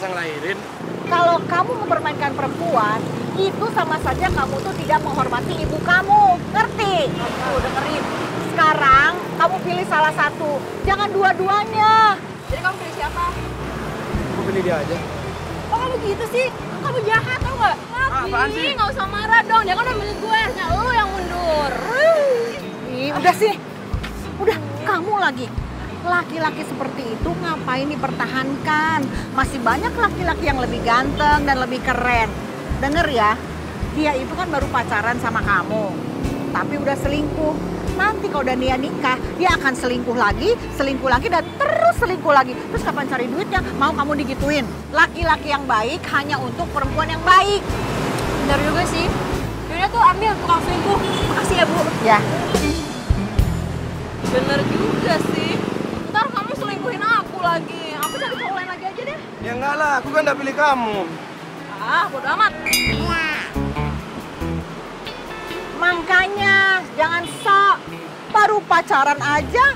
bisa ngelahirin? Kalau kamu mempermainkan perempuan, itu sama saja kamu tuh tidak menghormati ibu kamu. Ngerti? Tuh, dengerin. Sekarang kamu pilih salah satu. Jangan dua-duanya. Jadi kamu pilih siapa? Aku pilih dia aja. Kok kamu gitu sih? Kamu jahat tau? Ah, apaan sih? Ih, nggak usah marah dong. Dia kan udah milih gue. Harusnya lu yang mundur. Ih, udah sih. Udah, kamu lagi. Laki-laki seperti itu ngapain dipertahankan? Masih banyak laki-laki yang lebih ganteng dan lebih keren. Dengar ya, dia itu kan baru pacaran sama kamu. Tapi udah selingkuh. Nanti kalau udah dia nikah, dia akan selingkuh lagi, selingkuh lagi, dan terus selingkuh lagi. Terus kapan cari duitnya? Mau kamu digituin? Laki-laki yang baik hanya untuk perempuan yang baik. Bener juga sih. Yaudah tuh ambil tukang selingkuh. Makasih ya, Bu. Ya, Bener juga sih. Ntar kamu selingkuhin aku lagi. Aku cari cowok lain lagi aja deh. Ya enggak lah, aku kan udah pilih kamu. Ah, bodo amat. Makanya jangan sok baru pacaran aja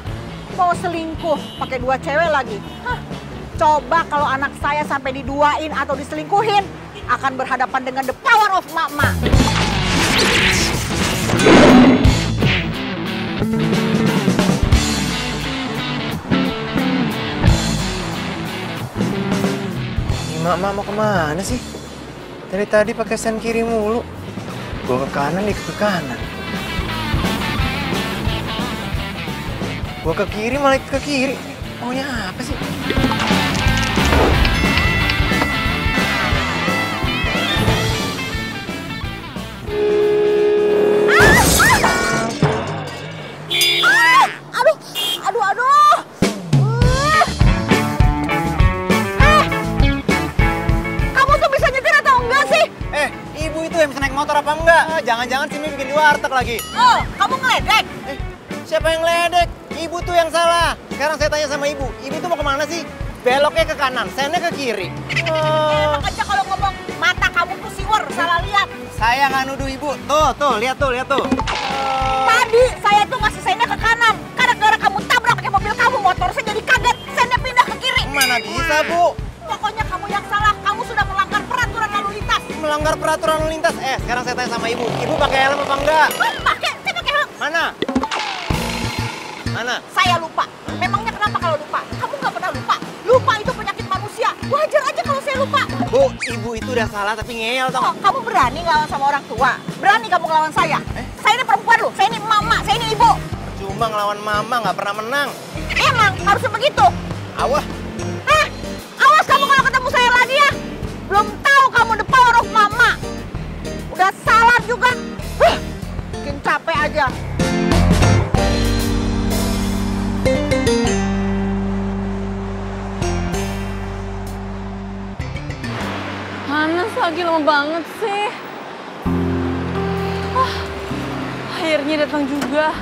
mau selingkuh pakai dua cewek lagi. Hah, coba kalau anak saya sampai diduain atau diselingkuhin akan berhadapan dengan the power of mama. Mama mau ke mana sih? Dari tadi pakai sen kiri mulu. Gua ke kanan, dia ke kanan. Gua ke kiri, malah ke kiri. Maunya apa sih? Naik motor apa enggak? Ah, Jangan-jangan sini bikin di warteg lagi. Oh, kamu ngeledek? Eh, siapa yang ledek? Ibu tuh yang salah. Sekarang saya tanya sama ibu, ibu tuh mau ke mana sih? Beloknya ke kanan, sennya ke kiri. Oh, Enak aja kalau ngomong mata kamu tuh siwer, salah lihat. saya nggak nuduh ibu. Tuh, tuh, lihat tuh, lihat tuh. Tadi saya tuh ngasih sennya ke kanan. Karena gara kamu tabrak pakai mobil kamu, motor saya jadi kaget. Sennya pindah ke kiri. Mana bisa, Bu? Pokoknya kamu yang salah. Melanggar peraturan lalu lintas. Eh, sekarang saya tanya sama ibu. Ibu pakai helm apa enggak? Hah, pakai, saya pakai helm. Mana? Mana? Saya lupa. Memangnya kenapa kalau lupa? Kamu nggak pernah lupa. Lupa itu penyakit manusia. Wajar aja kalau saya lupa. Bu, ibu itu udah salah tapi ngeyel tau Oh, kamu berani ngelawan sama orang tua? Berani kamu ngelawan saya? Eh? Saya ini perempuan loh. Saya ini mama. Saya ini ibu. Cuma ngelawan mama nggak pernah menang. Emang harusnya begitu. Awah, Eh, awas kamu kalau ketemu saya lagi ya. Belum Udah salam juga. Huh, bikin capek aja. Panas lagi lama banget sih. Ah, akhirnya datang juga.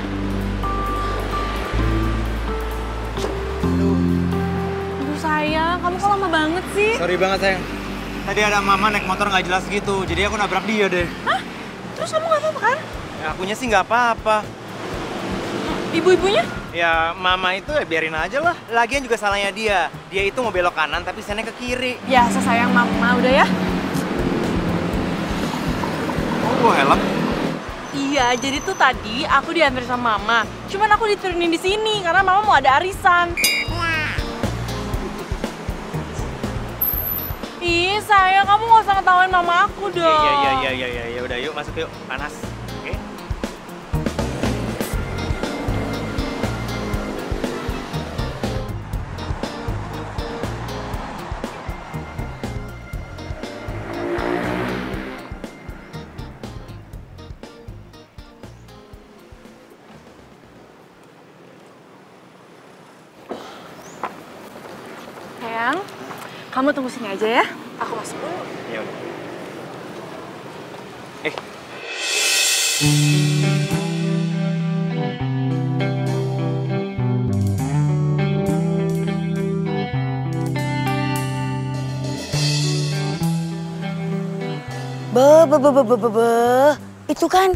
Aduh. Aduh sayang, kamu kok lama banget sih? Sorry banget sayang. Tadi ada mama naik motor nggak jelas gitu, jadi aku nabrak dia deh. Hah? Terus kamu gak apa-apa kan? Ya, akunya sih nggak apa-apa. Ibu-ibunya? Ya mama itu ya biarin aja lah. Lagian juga salahnya dia. Dia itu mau belok kanan tapi sennya ke kiri. Biasa sayang mama, udah ya? Oh, gua helm. Iya, jadi tuh tadi aku diantar sama mama. Cuman aku diturunin di sini karena mama mau ada arisan. Ih, sayang, kamu gak usah ngetawain mama aku dong. Iya iya iya iya iya ya udah yuk masuk yuk panas. Tunggu sini aja ya. Aku masuk dulu. Ya udah. Eh. Be, be, be, be, be, be, be. Itu kan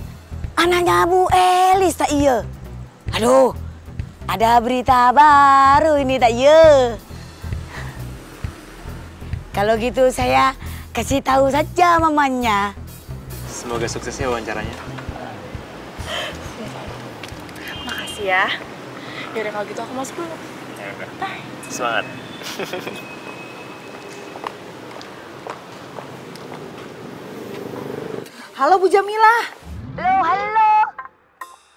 anaknya Bu Elis tak iya? Aduh, ada berita baru ini tak iya? Kalau gitu saya kasih tahu saja mamanya. Semoga sukses ya wawancaranya. Makasih ya. Yaudah kalau gitu aku masuk dulu. Ya udah. Semangat. Halo Bu Jamila. Halo, halo.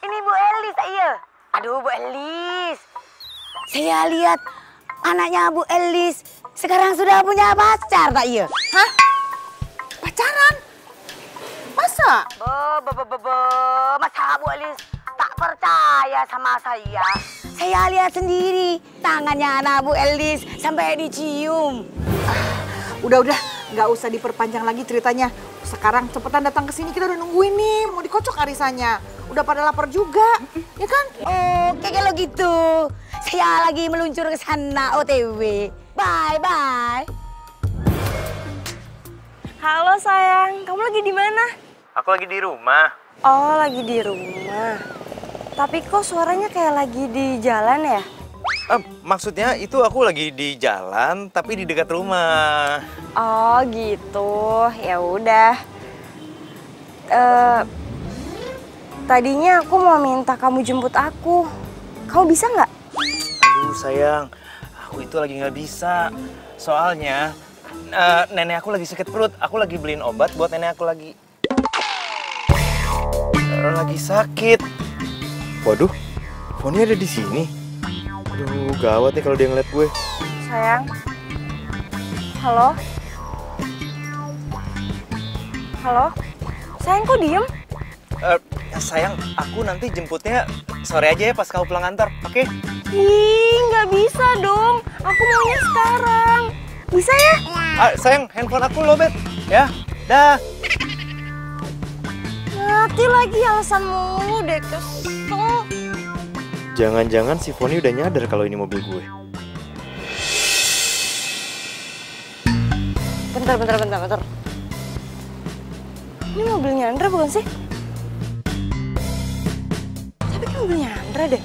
Ini Bu Elis iya? Aduh, Bu Elis. Saya lihat anaknya Bu Elis sekarang sudah punya pacar tak iya? Hah? Pacaran? Masa? Be, be, be, be, be. Masa Bu Elis tak percaya sama saya? Saya lihat sendiri tangannya anak Bu Elis sampai dicium. Udah udah, nggak usah diperpanjang lagi ceritanya. Sekarang cepetan datang ke sini kita udah nungguin nih, mau dikocok arisannya. Udah pada lapar juga, ya kan? Oke kalau gitu, saya lagi meluncur ke sana OTW. Bye bye. Halo sayang, kamu lagi di mana? Aku lagi di rumah. Oh, lagi di rumah. Tapi kok suaranya kayak lagi di jalan ya? Eh, maksudnya itu aku lagi di jalan tapi di dekat rumah. Oh, gitu. Ya udah. Eh tadinya aku mau minta kamu jemput aku. Kamu bisa nggak? Aduh sayang, aku itu lagi nggak bisa. Soalnya eh, nenek aku lagi sakit perut. Aku lagi beliin obat buat nenek aku lagi lagi sakit. Waduh, Foni ada di sini. Aduh, gawat nih kalau dia ngeliat gue. Sayang. Halo? Halo? Sayang kok diem? Eh, sayang, aku nanti jemputnya sore aja ya pas kamu pulang kantor, oke? Ih, nggak bisa dong. Aku maunya sekarang. Bisa ya? Ah, sayang, handphone aku lobet, ya. Dah. Mati lagi alasan mulu deh kesel. Jangan-jangan si Foni udah nyadar kalau ini mobil gue. Bentar, bentar, bentar, bentar. Ini mobilnya Andra bukan sih? Mobilnya Andra deh.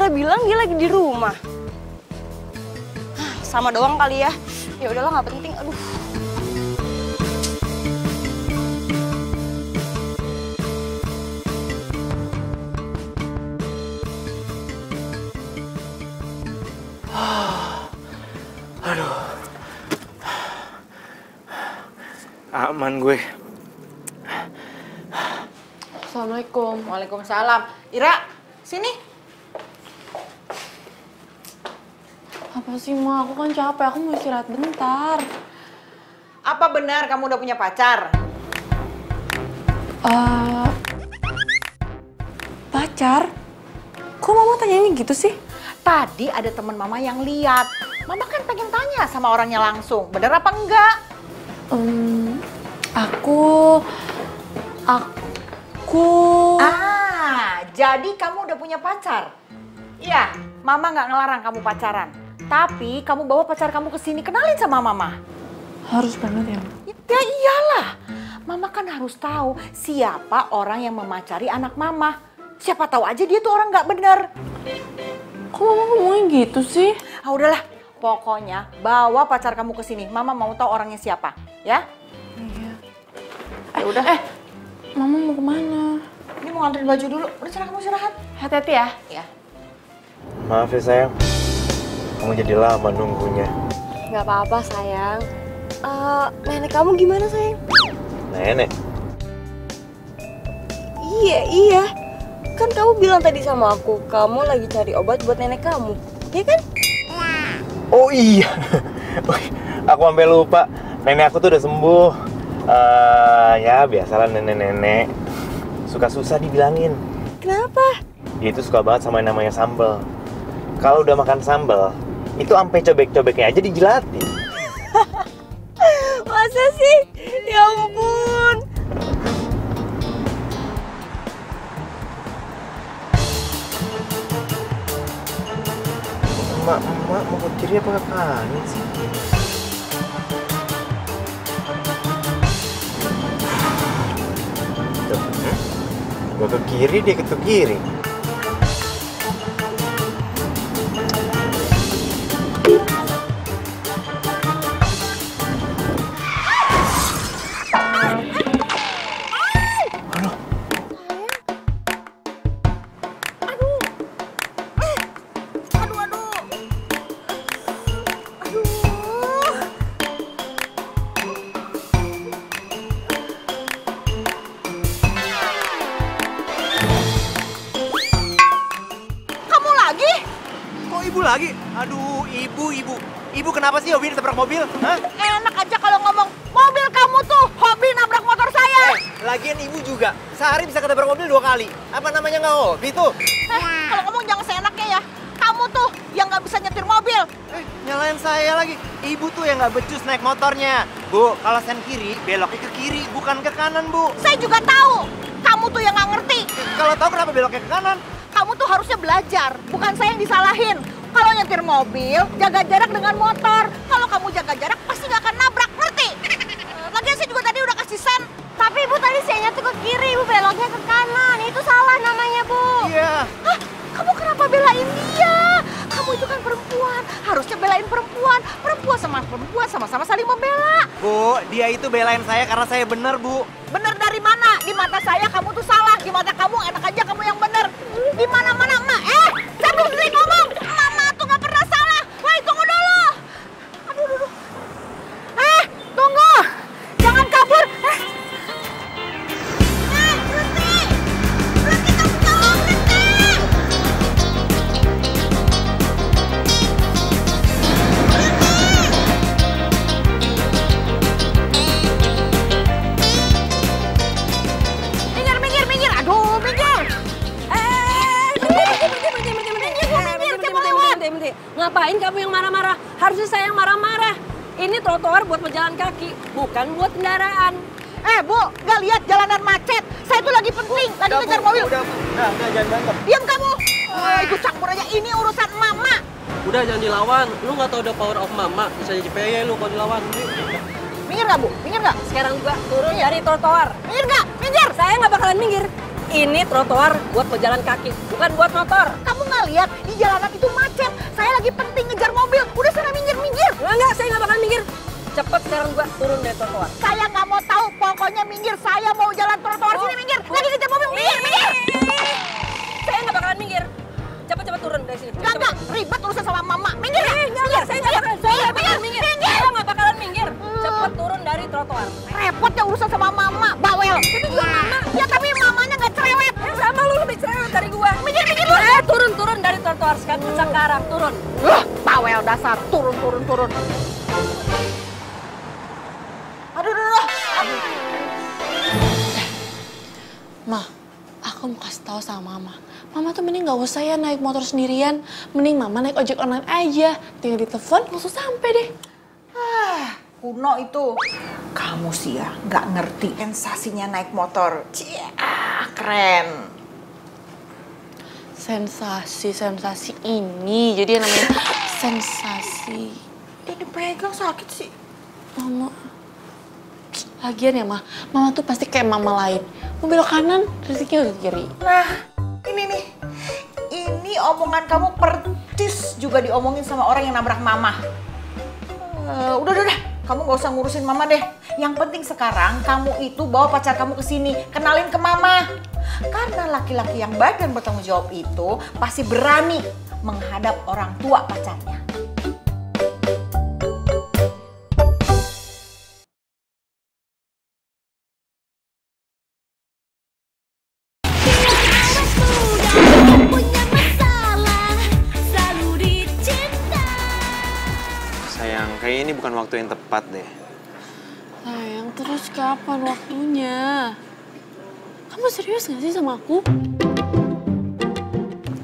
Tapi tadi kan Andra bilang dia lagi di rumah. sama doang kali ya. Ya udahlah nggak penting. Aduh. Aman gue. Assalamualaikum. Waalaikumsalam. Ira, sini. Apa sih ma? Aku kan capek. Aku mau istirahat bentar. Apa benar kamu udah punya pacar? Eh, pacar? Kok mama tanyanya gitu sih? Tadi ada teman mama yang lihat. Mama kan pengen tanya sama orangnya langsung. Bener apa enggak? Em, aku, aku. Ah, jadi kamu udah punya pacar? Iya, mama nggak ngelarang kamu pacaran. Tapi kamu bawa pacar kamu ke sini kenalin sama mama. Harus banget ya. Ya iyalah. Mama kan harus tahu siapa orang yang memacari anak mama. Siapa tahu aja dia tuh orang nggak bener. Kok mama ngomongnya gitu sih? Ah udahlah, pokoknya bawa pacar kamu ke sini. Mama mau tahu orangnya siapa, ya? Iya. Ya udah. Eh, mama mau ke mana? Ini mau nganterin baju dulu. Udah sana kamu istirahat. Hati-hati ya. Ya. Maaf ya sayang. Kamu jadi lama nunggunya. Nggak apa-apa sayang. Eh, nenek kamu gimana sayang? Nenek. Iya iya. Kan kamu bilang tadi sama aku, kamu lagi cari obat buat nenek kamu. Iya kan? Oh iya. aku sampai lupa. Nenek aku tuh udah sembuh. Eh ya biasalah nenek-nenek. Suka susah dibilangin. Kenapa? Dia itu suka banget sama yang namanya sambal. Kalau udah makan sambal, itu sampai cobek-cobeknya aja dijilatin. Masa sih? Ya ampun. Emak, emak mau kiri apa ke kanan sih? Hmm? Gua ke kiri, dia ke kiri. Mobil? Hah? Enak aja kalau ngomong. Mobil kamu tuh hobi nabrak motor saya. Eh, lagian ibu juga. Sehari bisa ketabrak mobil dua kali. Apa namanya nggak hobi tuh? Eh, kalau ngomong jangan seenaknya ya. Kamu tuh yang nggak bisa nyetir mobil. Eh, nyalain saya lagi. Ibu tuh yang nggak becus naik motornya. Bu, kalau sen kiri, beloknya ke kiri, bukan ke kanan, Bu. Saya juga tahu. Kamu tuh yang nggak ngerti. Kalau tahu kenapa beloknya ke kanan? Kamu tuh harusnya belajar, bukan saya yang disalahin. Kalau nyetir mobil, jaga jarak dengan motor. Kalau kamu jaga jarak, pasti nggak akan nabrak, ngerti? Eh, Lagian saya juga tadi udah kasih sen. Tapi ibu tadi saya tuh ke kiri, ibu beloknya ke kanan. Itu salah namanya bu. Iya. Hah? Kamu kenapa belain dia? Kamu itu kan perempuan, harusnya belain perempuan. Perempuan sama perempuan sama-sama saling membela. Bu, dia itu belain saya karena saya bener, Bu. Bener dari mana? Di mata saya kamu tuh salah, buat pejalan kaki, bukan buat kendaraan. Eh, Bu, nggak lihat jalanan macet. Saya tuh lagi penting, lagi ngejar mobil. Udah, Bu. Udah, udah, jangan berantem. Diam kamu. Eh, ikut campur aja. Ini urusan mama. Udah jangan dilawan, lu nggak tahu the power of mama, bisa jadi PY lu kalau dilawan. Minggir nggak, Bu? Minggir nggak? Sekarang juga turun dari trotoar. Minggir nggak? Minggir. Saya nggak bakalan minggir. Ini trotoar buat pejalan kaki, bukan buat motor. Kamu nggak lihat di jalanan itu sekarang gua turun dari trotoar. Saya nggak mau tahu, pokoknya minggir. Saya mau jalan trotoar sini minggir. Lagi di mobil, minggir, minggir. Saya nggak bakalan minggir. Cepet-cepet turun dari sini. Enggak, enggak, ribet urusan sama mama. Minggir, ya. Enggak, saya nggak bakalan Saya nggak minggir, bakalan minggir. minggir. Saya nggak bakalan minggir. Cepet turun dari trotoar. Repot ya urusan sama mama, bawel. Itu juga mama. Ya tapi mamanya nggak cerewet. Sama lu lebih cerewet dari gua. Minggir, minggir. Eh, turun, turun dari trotoar sekarang. Sekarang turun. Wah, bawel dasar. Turun, turun, turun. Ma, aku mau kasih tahu sama Mama. Mama tuh mending nggak usah ya naik motor sendirian. Mending Mama naik ojek online aja. Tinggal ditelepon langsung sampai deh. Ah, kuno itu. Kamu sih ya nggak ngerti sensasinya naik motor. Cia, keren. Sensasi, sensasi ini. Jadi yang namanya sensasi. Ini pegang sakit sih. Mama. Lagian ya, Ma. Mama tuh pasti kayak mama lain. Belok kanan, rezekinya ke kiri. Nah, ini nih. Ini omongan kamu persis juga diomongin sama orang yang nabrak mama. Eh, udah, udah, udah. Kamu gak usah ngurusin mama deh. Yang penting sekarang kamu itu bawa pacar kamu ke sini. Kenalin ke mama. Karena laki-laki yang baik dan bertanggung jawab itu pasti berani menghadap orang tua pacarnya. Bukan waktu yang tepat deh. Sayang, terus kapan waktunya? Kamu serius gak sih sama aku?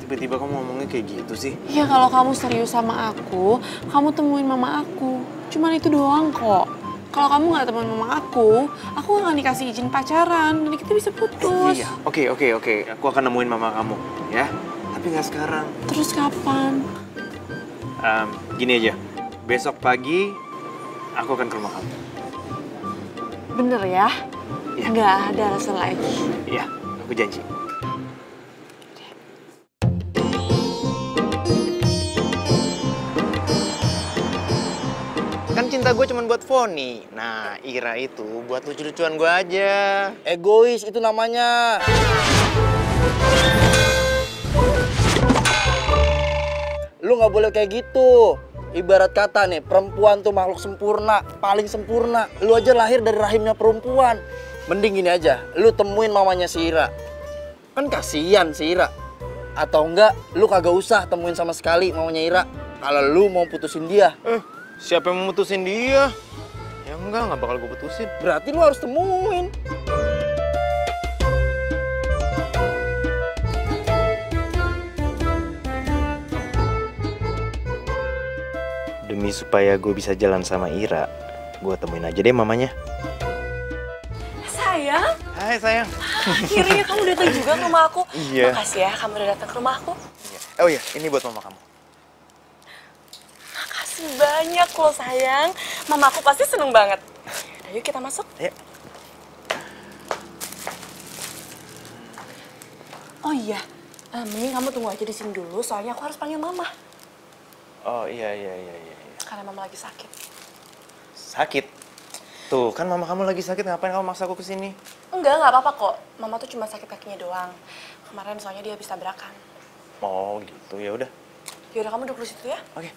Tiba-tiba kamu ngomongnya kayak gitu sih. Ya kalau kamu serius sama aku, kamu temuin mama aku. Cuman itu doang kok. Kalau kamu nggak temuin mama aku, aku nggak dikasih izin pacaran, dan kita bisa putus. Iya, oke oke oke. Aku akan nemuin mama kamu, ya. Tapi nggak sekarang. Terus kapan? Em, gini aja, besok pagi aku akan ke rumah kamu. Bener ya? Iya. Nggak ada alasan lagi. Iya, aku janji. Kan cinta gue cuma buat Foni. Nah, Ira itu buat lucu-lucuan gue aja. Egois itu namanya. Lu nggak boleh kayak gitu. Ibarat kata nih, perempuan tuh makhluk sempurna, paling sempurna. Lu aja lahir dari rahimnya perempuan. Mending gini aja, lu temuin mamanya si Ira. Kan kasihan si Ira. Atau enggak, lu kagak usah temuin sama sekali mamanya Ira. Kalau lu mau putusin dia, Eh, siapa yang mau mutusin dia? Ya enggak, nggak bakal gue putusin. berarti lu harus temuin. Demi supaya gue bisa jalan sama Ira, gue temuin aja deh mamanya. Sayang, Hai sayang. akhirnya kamu datang juga ke rumah aku. Iya. Makasih ya kamu udah datang ke rumah aku. Oh iya, ini buat mama kamu. Makasih banyak loh sayang. Mama aku pasti seneng banget. Yaudah, yuk kita masuk. Ayo. Oh iya, eh, mending kamu tunggu aja di sini dulu, soalnya aku harus panggil mama. Oh iya iya iya iya. Karena mama lagi sakit. Sakit. Tuh, kan mama kamu lagi sakit, ngapain kamu maksa aku ke sini? Enggak, nggak apa-apa kok. Mama tuh cuma sakit kakinya doang. Kemarin soalnya dia habis tabrakan. Oh gitu, ya udah. Yaudah kamu duduk di situ ya. Oke.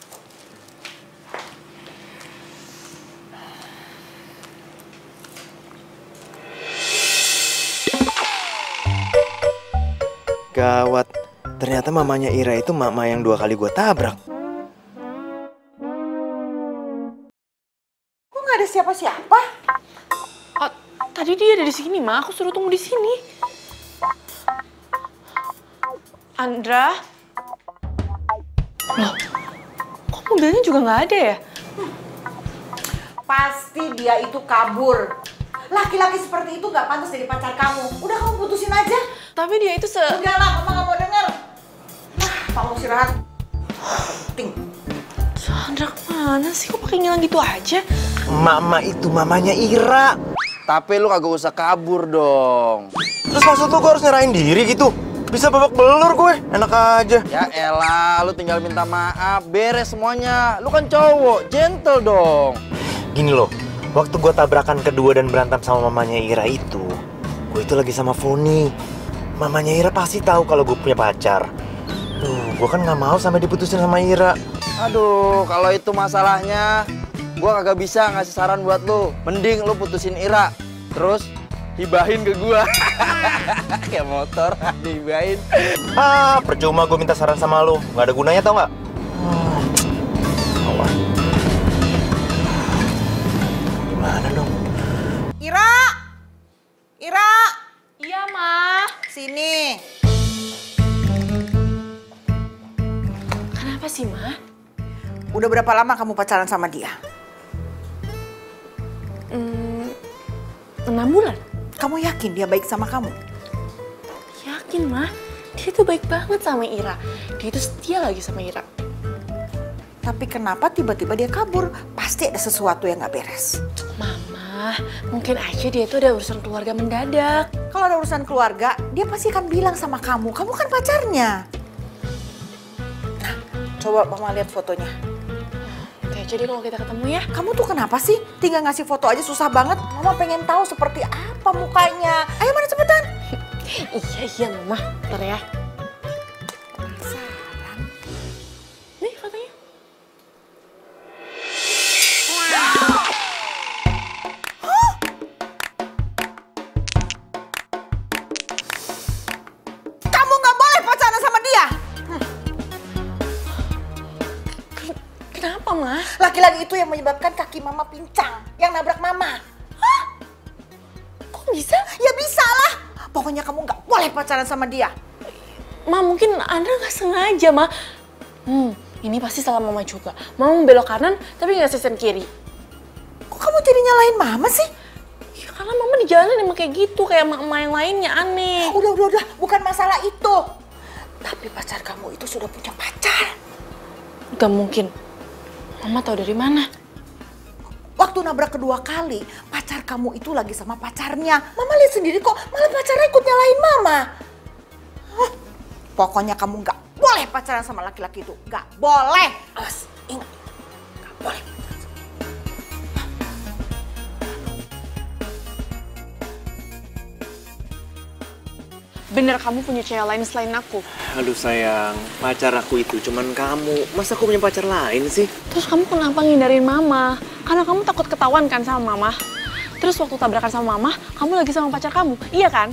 Gawat, ternyata mamanya Ira itu mama yang dua kali gue tabrak. Ada siapa-siapa? Oh, tadi dia ada di sini, Ma. Aku suruh tunggu di sini. Andra? Loh, kok mobilnya juga nggak ada ya? Pasti dia itu kabur. Laki-laki seperti itu nggak pantas jadi pacar kamu. Udah kamu putusin aja. Tapi dia itu se... Udah lah, mama nggak mau denger. Nah, kamu istirahat. Penting. Andra ke mana sih? Kok pakai ngilang gitu aja? Mama itu mamanya Ira. Tapi lu kagak usah kabur dong. Terus maksud lu gue harus nyerahin diri gitu? Bisa babak belur gue, enak aja. Ya elah, lu tinggal minta maaf, beres semuanya. Lu kan cowok, gentle dong. Gini loh, waktu gue tabrakan kedua dan berantem sama mamanya Ira itu, gue itu lagi sama Foni. Mamanya Ira pasti tahu kalau gue punya pacar. Tuh, gue kan nggak mau sampai diputusin sama Ira. Aduh, kalau itu masalahnya, gua kagak bisa ngasih saran buat lu. Mending lu putusin Ira, terus hibahin ke gua. Kayak motor, dihibahin. Ah, percuma gue minta saran sama lo, nggak ada gunanya tau nggak? Hmm. Awas. Gimana dong? Ira! Ira! Iya, Ma. Sini. Kenapa sih, Ma? Udah berapa lama kamu pacaran sama dia? Hmm, enam bulan. Kamu yakin dia baik sama kamu? Yakin, Ma. Dia tuh baik banget sama Ira. Dia tuh setia lagi sama Ira. Tapi kenapa tiba-tiba dia kabur? Pasti ada sesuatu yang nggak beres. Mama, mungkin aja dia tuh ada urusan keluarga mendadak. Kalau ada urusan keluarga, dia pasti akan bilang sama kamu. Kamu kan pacarnya. Coba mama lihat fotonya. Kayak jadi kalau kita ketemu ya. Kamu tuh kenapa sih? Tinggal ngasih foto aja susah banget. Mama pengen tahu seperti apa mukanya. Ayo mana cepetan. Iya, iya, Mama. Ntar ya. Pacaran sama dia. Ma, mungkin Andra nggak sengaja, Ma. Hmm, ini pasti salah Mama juga. Mama belok kanan, tapi nggak sesen kiri. Kok kamu jadi nyalain mama sih? Ya, karena Mama di jalan emang kayak gitu, kayak emak-emak yang lainnya aneh. Udah, udah, udah. Bukan masalah itu. Tapi pacar kamu itu sudah punya pacar. Gak mungkin. Mama tahu dari mana? Waktu nabrak kedua kali, pacar kamu itu lagi sama pacarnya. Mama lihat sendiri kok, malah pacarnya ikut nyalain mama. Huh, Pokoknya kamu nggak boleh pacaran sama laki-laki itu. Nggak boleh. Awas, ingat. Nggak boleh. Bener kamu punya cewek lain selain aku. Aduh sayang, pacar aku itu cuman kamu. Masa aku punya pacar lain sih? Terus kamu kenapa ngindarin Mama? Karena kamu takut ketahuan kan sama Mama. Terus waktu tabrakan sama Mama, kamu lagi sama pacar kamu, iya kan?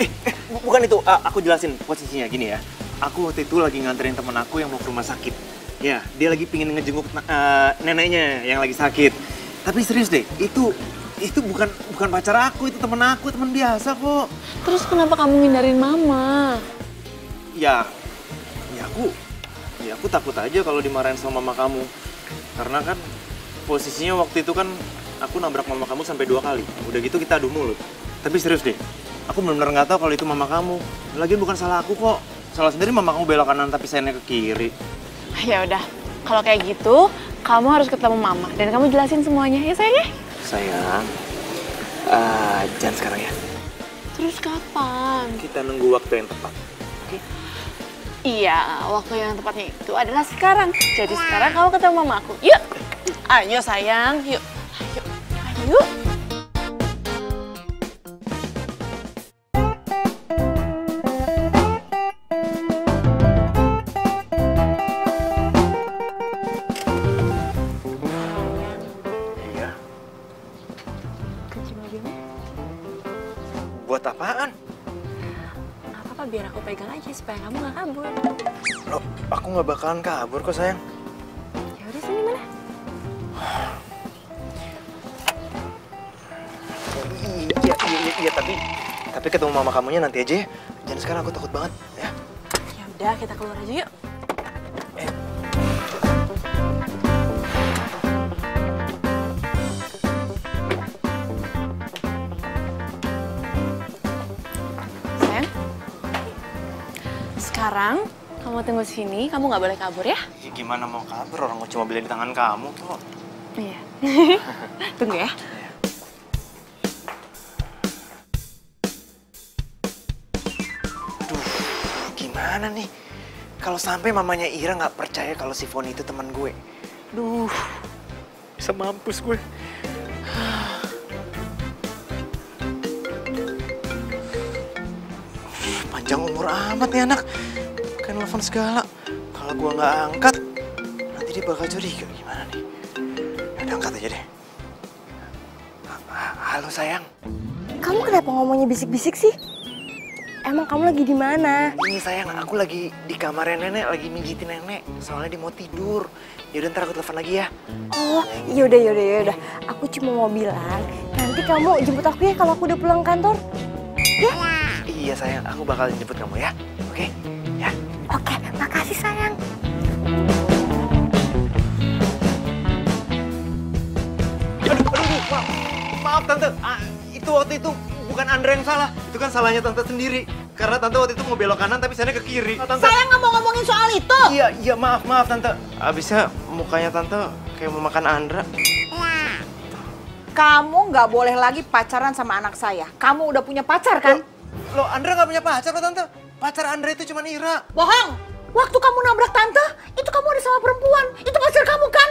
Eh, eh, bu- bukan itu. Ah, aku jelasin posisinya gini ya. Aku waktu itu lagi nganterin temen aku yang mau ke rumah sakit. Ya, dia lagi pingin ngejenguk eh, neneknya yang lagi sakit. Tapi serius deh, itu itu bukan bukan pacar aku, itu temen aku, temen biasa kok. Terus kenapa kamu ngindarin Mama? Ya, ya aku, ya aku takut aja kalau dimarahin sama mama kamu. Karena kan posisinya waktu itu kan aku nabrak mama kamu sampai dua kali. Udah gitu kita adu mulut. Tapi serius deh, aku benar-benar nggak tahu kalau itu mama kamu. Lagian bukan salah aku kok. Salah sendiri mama kamu belok kanan tapi saya ke kiri. Ya udah, kalau kayak gitu, kamu harus ketemu Mama dan kamu jelasin semuanya ya sayang ya? Sayang, eh, jangan sekarang ya. Terus kapan? Kita nunggu waktu yang tepat. Iya, waktu yang tepatnya itu adalah sekarang. Jadi sekarang kamu ketemu Mama aku. Yuk, ayo sayang, yuk, ayo, ayo. Kabur kok sayang. Ya udah sini mana? Iya, iya, iya, iya, tapi tapi ketemu mama kamunya nanti aja ya. Jangan sekarang aku takut banget ya. Ya udah, kita keluar aja yuk. Tunggu sini, kamu nggak boleh kabur ya? Ya, gimana mau kabur orang cuma beli di tangan kamu kok. Iya. Tunggu ya. Duh, gimana nih? Kalau sampai mamanya Ira nggak percaya kalau si Foni itu teman gue. Duh, bisa mampus gue. Panjang umur amat nih anak. Kan telepon segala. Kalau gua nggak angkat, nanti dia bakal curiga gimana nih. Udah angkat aja deh. Halo sayang. Kamu kenapa ngomongnya bisik-bisik sih? Emang kamu lagi di mana? Ini sayang, aku lagi di kamarnya nenek, lagi mijitin nenek. Soalnya dia mau tidur. Yaudah ntar aku telepon lagi ya. Oh, yaudah, yaudah, yaudah. Aku cuma mau bilang, nanti kamu jemput aku ya kalau aku udah pulang kantor. Iya sayang, aku bakal jemput kamu ya. Oke? Ya. Oke, makasih sayang. Aduh, aduh, aduh, maaf, maaf tante. Ah, itu waktu itu bukan Andra yang salah. Itu kan salahnya tante sendiri. Karena tante waktu itu mau belok kanan tapi sana ke kiri. Ah, tante. Saya nggak mau ngomongin soal itu. Iya, iya maaf, maaf tante. Abisnya mukanya tante kayak mau makan Andra. Kamu nggak boleh lagi pacaran sama anak saya. Kamu udah punya pacar kan? Loh, Andra nggak punya pacar loh tante. Pacar Andra itu cuma Ira. Bohong. Waktu kamu nabrak tante, itu kamu ada sama perempuan. Itu pacar kamu kan?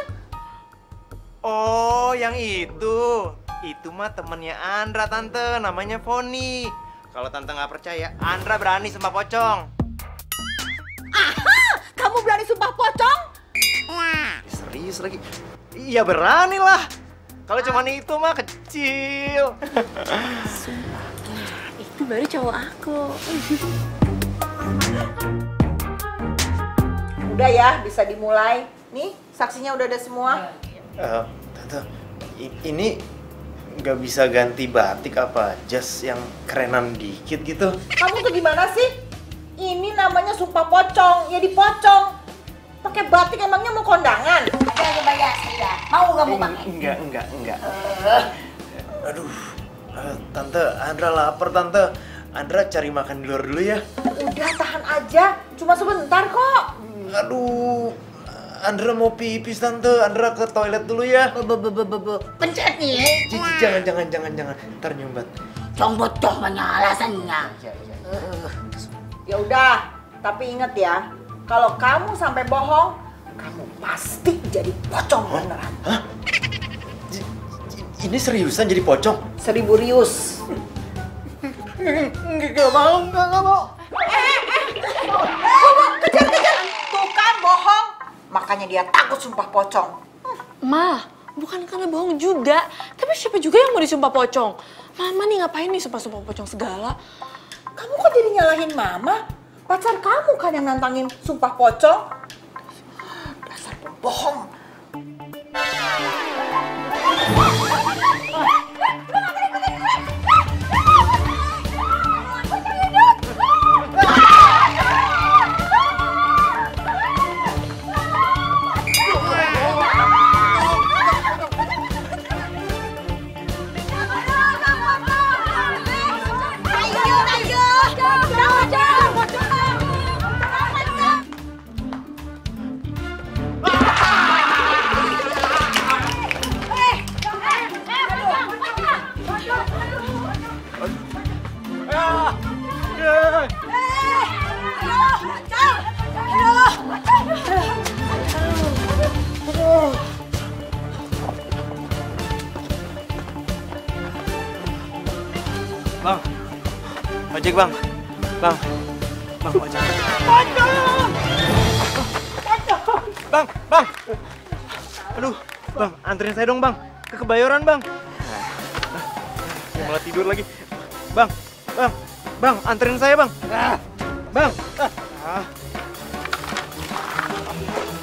Oh, yang itu. Itu mah temennya Andra, Tante. Namanya Foni. Kalau Tante nggak percaya, Andra berani sumpah pocong. Kamu berani sumpah pocong? Serius lagi? Iya berani lah. Kalau cuma itu mah kecil. Itu baru cowok aku. Udah ya, bisa dimulai. Nih, saksinya udah ada semua. Eh, tante, ini nggak bisa ganti batik apa jas yang kerenan dikit gitu? Kamu tuh gimana sih? Ini namanya sumpah pocong, ya dipocong. Pakai batik emangnya mau kondangan? Ada coba ya, sudah. Mau nggak mau pakai? Enggak, enggak, enggak. Aduh, eh, tante, Andra lapar tante. Andra cari makan di luar dulu ya. Udah tahan aja, cuma sebentar kok. Aduh, Andra mau pipis tante. Andra ke toilet dulu ya. Pencet nih. Cici, jangan, jangan, jangan, jangan. Ntar nyumbat. Combocong banyak alasannya. Ya udah, tapi inget ya, kalau kamu sampai bohong, kamu pasti jadi pocong beneran. Ini seriusan jadi pocong? Seribu rius. Enggak mau, enggak, enggak mau. Kejar, kejar. Bohong. Makanya dia takut sumpah pocong. Ma, bukan karena bohong juga. Tapi siapa juga yang mau disumpah pocong? Mama nih ngapain nih sumpah-sumpah pocong segala? Kamu kok jadi nyalahin mama? Pacar kamu kan yang nantangin sumpah pocong. Dasar pembohong. Ojek bang. Bang, bang ojek. Bang, bang. Aduh, bang, anterin saya dong bang. Ke kebayoran bang. Malah tidur lagi. Bang, bang, bang, anterin saya bang. Bang.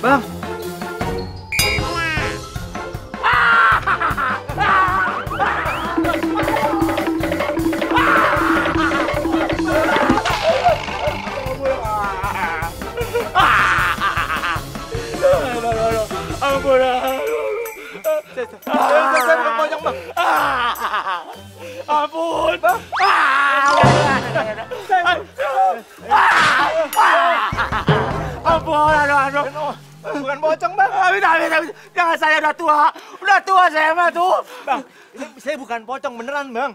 Bang. Saya bukan pocong, Bang. Ampun. Ampun, aduh, aduh. Bukan pocong, Bang. Bisa, bisa, bisa. Jangan saya udah tua. Udah tua saya mah tuh. Bang, saya bukan pocong beneran, Bang.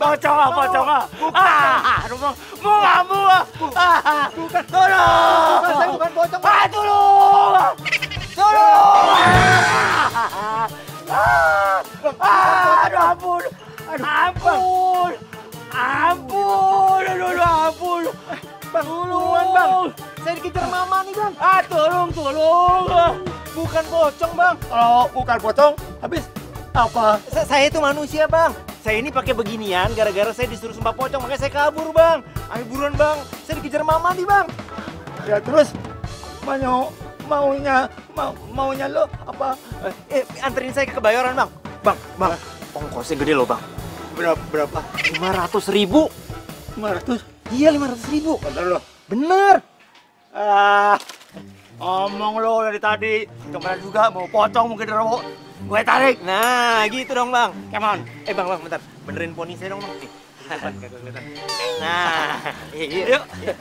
Pocong ah, pocong ah. Ah, aduh, mau mau ah. Ah, bukan. Tolong. Bukan, saya bukan pocong, Bang. Ah, tolong. Tolong. Aduh ampun. Aduh, ampun. Ampun. Aduh, aduh, ampun. Bang, tolongan bang. Saya dikejar mama nih bang. Ah, tolong, tolong. Bukan pocong bang. Kalau bukan pocong, habis apa? Sa- saya itu manusia bang. Saya ini pakai beginian gara-gara saya disuruh sumpah pocong makanya saya kabur bang. Ayo buruan bang. Saya dikejar mama nih bang. Ya terus mau maunya mau maunya lo apa? Eh, anterin saya ke Kebayoran bang. Bang, bang. Ongkosnya gede loh bang. Berapa berapa? 500 ribu. 500 Iya 500 ribu. Bener lo. Bener. Ah, omong lo dari tadi. Kemarin juga mau pocong mungkin robo. Gue tarik. Nah gitu dong bang. Come on. Eh bang, bang bentar. Benerin poni saya dong bang. Nih. Nah, yuk. yuk.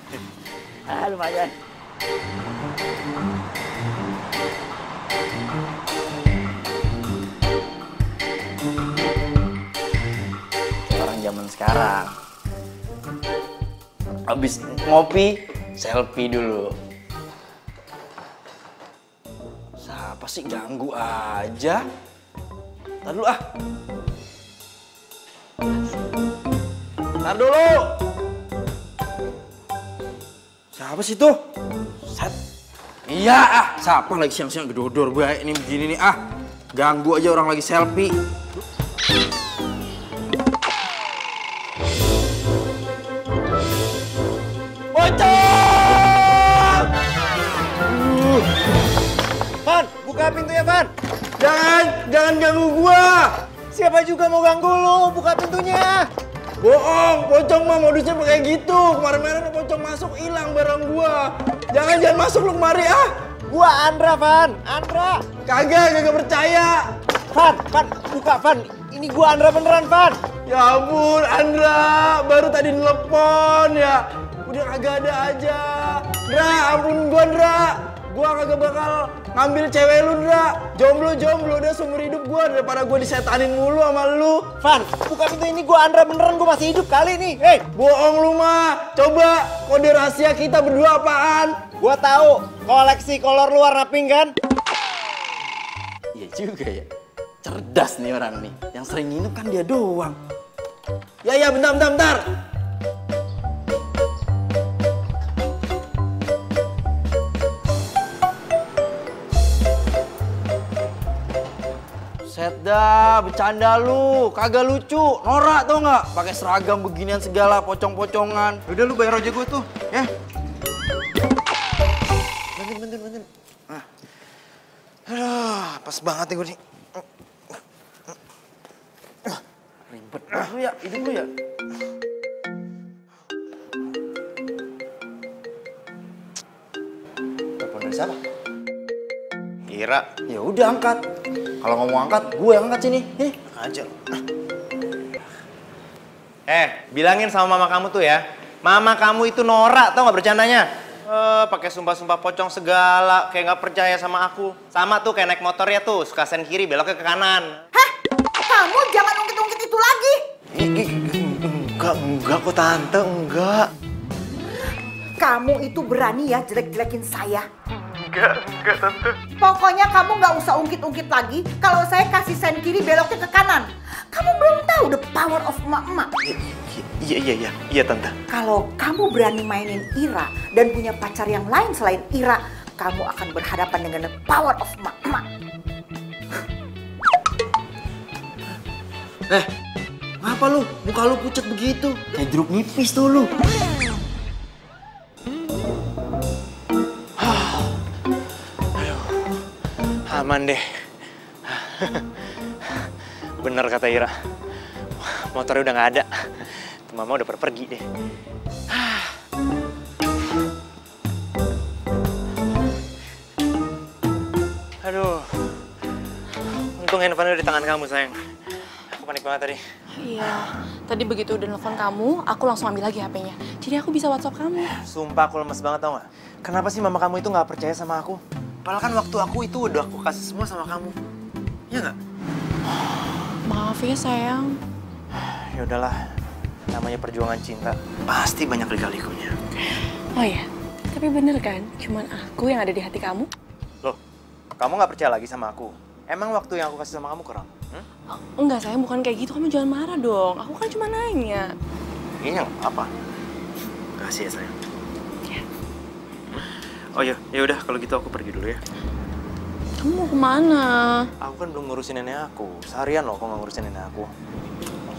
Ah, lumayan. Orang zaman sekarang. Habis ngopi, selfie dulu. Siapa sih ganggu aja? Ntar dulu ah. Ntar dulu. Siapa sih tuh? Set. Iya ah, siapa lagi siang-siang gedodor baik ini begini nih ah. Ganggu aja orang lagi selfie. Pocong! Van, buka pintunya, Van. Jangan, jangan ganggu gua. Siapa juga mau ganggu lu? Buka pintunya. Bohong, pocong mah modusnya kayak gitu. Kemarin-kemarin pocong masuk hilang barang gua. Jangan jangan masuk lu kemari ah. Gua Andra, Van. Andra. Kagak, kagak percaya. Van, Van, buka Van. Ini gua Andra beneran, Van. Ya ampun, Andra. Baru tadi nelpon ya. Udah kagak ada aja. Dra, ampun gua, Dra. Gua kagak bakal ngambil cewek lu, Dra. Jomblo-jomblo udah seumur hidup gua daripada gua disetanin mulu sama lu. Van, buka pintu ini gua Andra beneran gua masih hidup kali nih. Hei, bohong lu mah. Coba kode rahasia kita berdua apaan? Gua tahu, koleksi kolor lu warna pink kan? Iya juga ya. Cerdas nih orang nih. Yang sering nginep kan dia doang. Ya ya bentar bentar bentar. Set dah, bercanda lu, kagak lucu, norak tau nggak? Pakai seragam beginian segala, pocong-pocongan. Udah lu bayar ojek gue tuh, ya. Bantuin, bantuin, bantuin. Nah. Aduh, pas banget nih gue nih. Ribet lu ya, hidup lu ya. Telepon dari siapa? Kira Ya udah angkat. Kalau ngomong angkat, gue yang angkat sini. Nih. aja. Eh, bilangin sama mama kamu tuh ya. Mama kamu itu norak, tau nggak bercandanya? Eh, pakai sumpah-sumpah pocong segala, kayak nggak percaya sama aku. Sama tuh kayak naik motor ya tuh, suka sen kiri, beloknya ke kanan. Hah? Kamu jangan ungkit-ungkit itu lagi. Enggak, enggak kok tante, enggak. Kamu itu berani ya jelek-jelekin saya. Enggak, enggak tante. Pokoknya kamu nggak usah ungkit-ungkit lagi kalau saya kasih sen kiri beloknya ke kanan. Kamu belum tahu the power of emak-emak. Iya, iya, iya, iya tante. Kalau kamu berani mainin Ira dan punya pacar yang lain selain Ira, kamu akan berhadapan dengan the power of emak-emak. Eh, ngapa lu? Muka lu pucat begitu. Kayak jeruk nipis tuh lu. Aman deh. Bener kata Ira. Motornya udah nggak ada. Tuh mama udah pada pergi deh. Aduh. Untung handphone di tangan kamu, sayang. Aku panik banget tadi. Iya, tadi begitu udah nelfon kamu, aku langsung ambil lagi HP-nya. Jadi aku bisa WhatsApp kamu. Sumpah aku lemes banget tau gak? Kenapa sih mama kamu itu nggak percaya sama aku? Padahal kan waktu aku itu udah aku kasih semua sama kamu. Iya nggak? Maaf ya sayang. Ya udahlah, namanya perjuangan cinta pasti banyak lika-likunya. Oh iya, tapi bener kan? Cuman aku yang ada di hati kamu? Loh, kamu nggak percaya lagi sama aku? Emang waktu yang aku kasih sama kamu kurang? Hmm? Oh, enggak sayang, bukan kayak gitu. Kamu jangan marah dong. Aku kan cuma nanya. Ini nggak apa? Kasih ya sayang. Oh iya, ya udah kalau gitu aku pergi dulu ya. Kamu mau ke mana? Aku kan belum ngurusin nenek aku. Seharian loh aku nggak ngurusin nenek aku.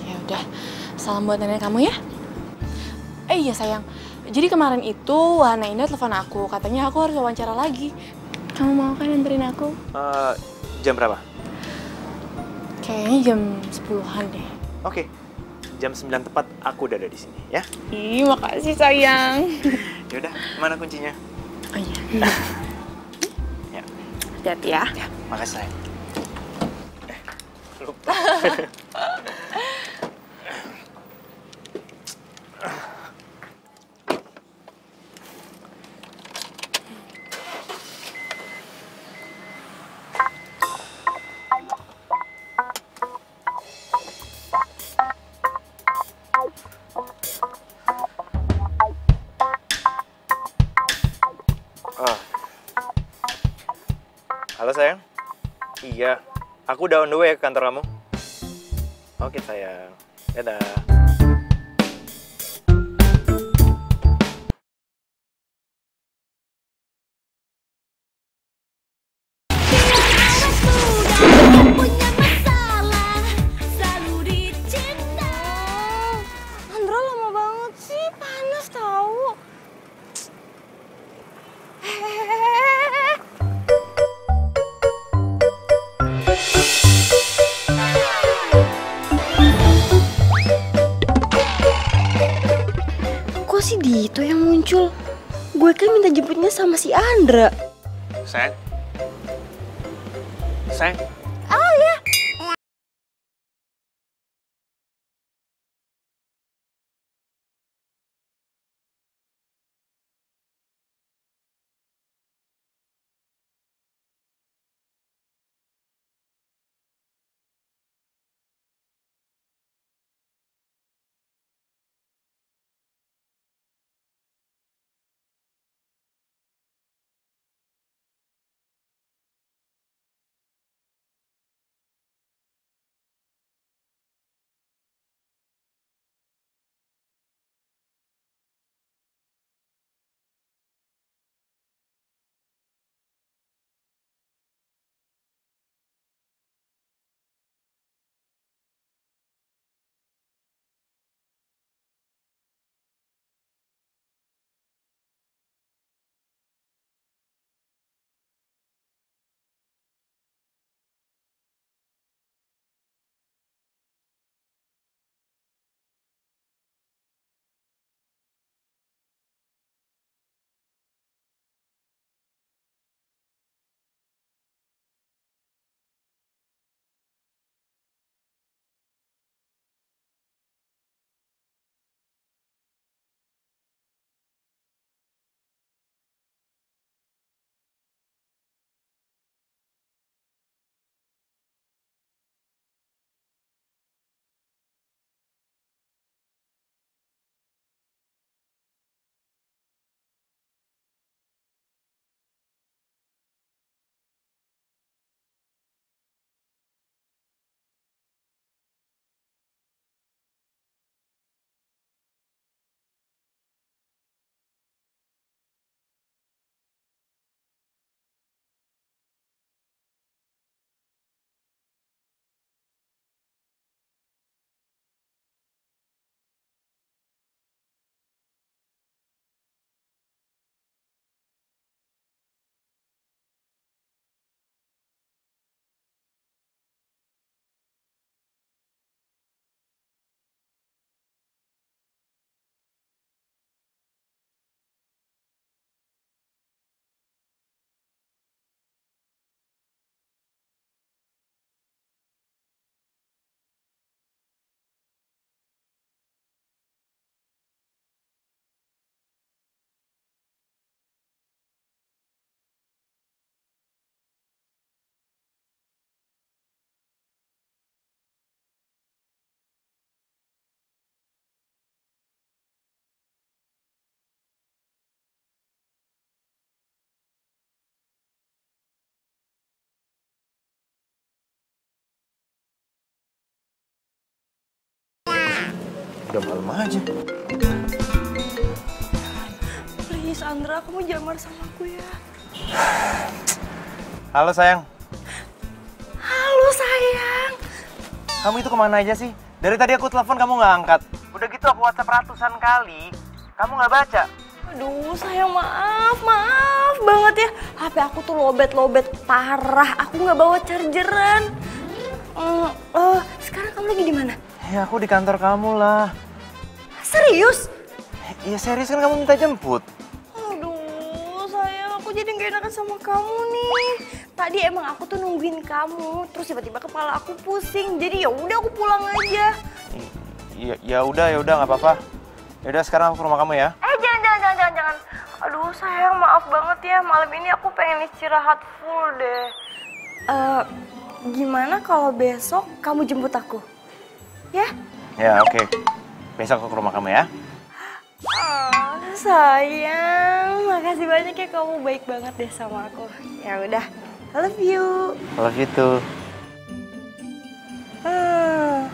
Ya udah, salam buat nenek kamu ya. Eh iya sayang, jadi kemarin itu Wahana Indah telepon aku, katanya aku harus wawancara lagi. Kamu mau kan anterin aku? Eh, jam berapa? Kayaknya jam 10-an deh. Oke, jam 9 tepat aku udah ada di sini ya. Ih, makasih sayang. Ya udah, mana kuncinya? Oh iya. Ya, Hati-hati ya. ya, makasih sayang. Eh, lupa. aku udah on the way ke kantor kamu. Oke sayang. Dadah. Si Udah malam aja. Please Andra, kamu marah sama aku ya. Halo sayang, Halo sayang. kamu itu ke mana aja sih? Dari tadi aku telepon kamu nggak angkat. Udah gitu aku WhatsApp ratusan kali, kamu nggak baca. Aduh sayang maaf, maaf banget ya. HP aku tuh lobet-lobet parah. Aku nggak bawa chargeran. Hmm, eh, sekarang kamu lagi di mana? Ya aku di kantor kamu lah. Serius? Iya serius kan kamu minta jemput. Aduh, sayang, aku jadi gak enakan sama kamu nih. Tadi emang aku tuh nungguin kamu, terus tiba-tiba kepala aku pusing. Jadi ya udah aku pulang aja. Iya ya udah ya udah nggak apa-apa. Ya udah sekarang aku ke rumah kamu ya. Eh, jangan, jangan, jangan, jangan, jangan. Aduh, sayang, maaf banget ya. Malam ini aku pengen istirahat full deh. Eh, gimana kalau besok kamu jemput aku? Ya? Ya oke. Besok aku ke rumah kamu ya. Ah, sayang, makasih banyak ya kamu baik banget deh sama aku. Ya udah, I love you. Kalau gitu. Ah.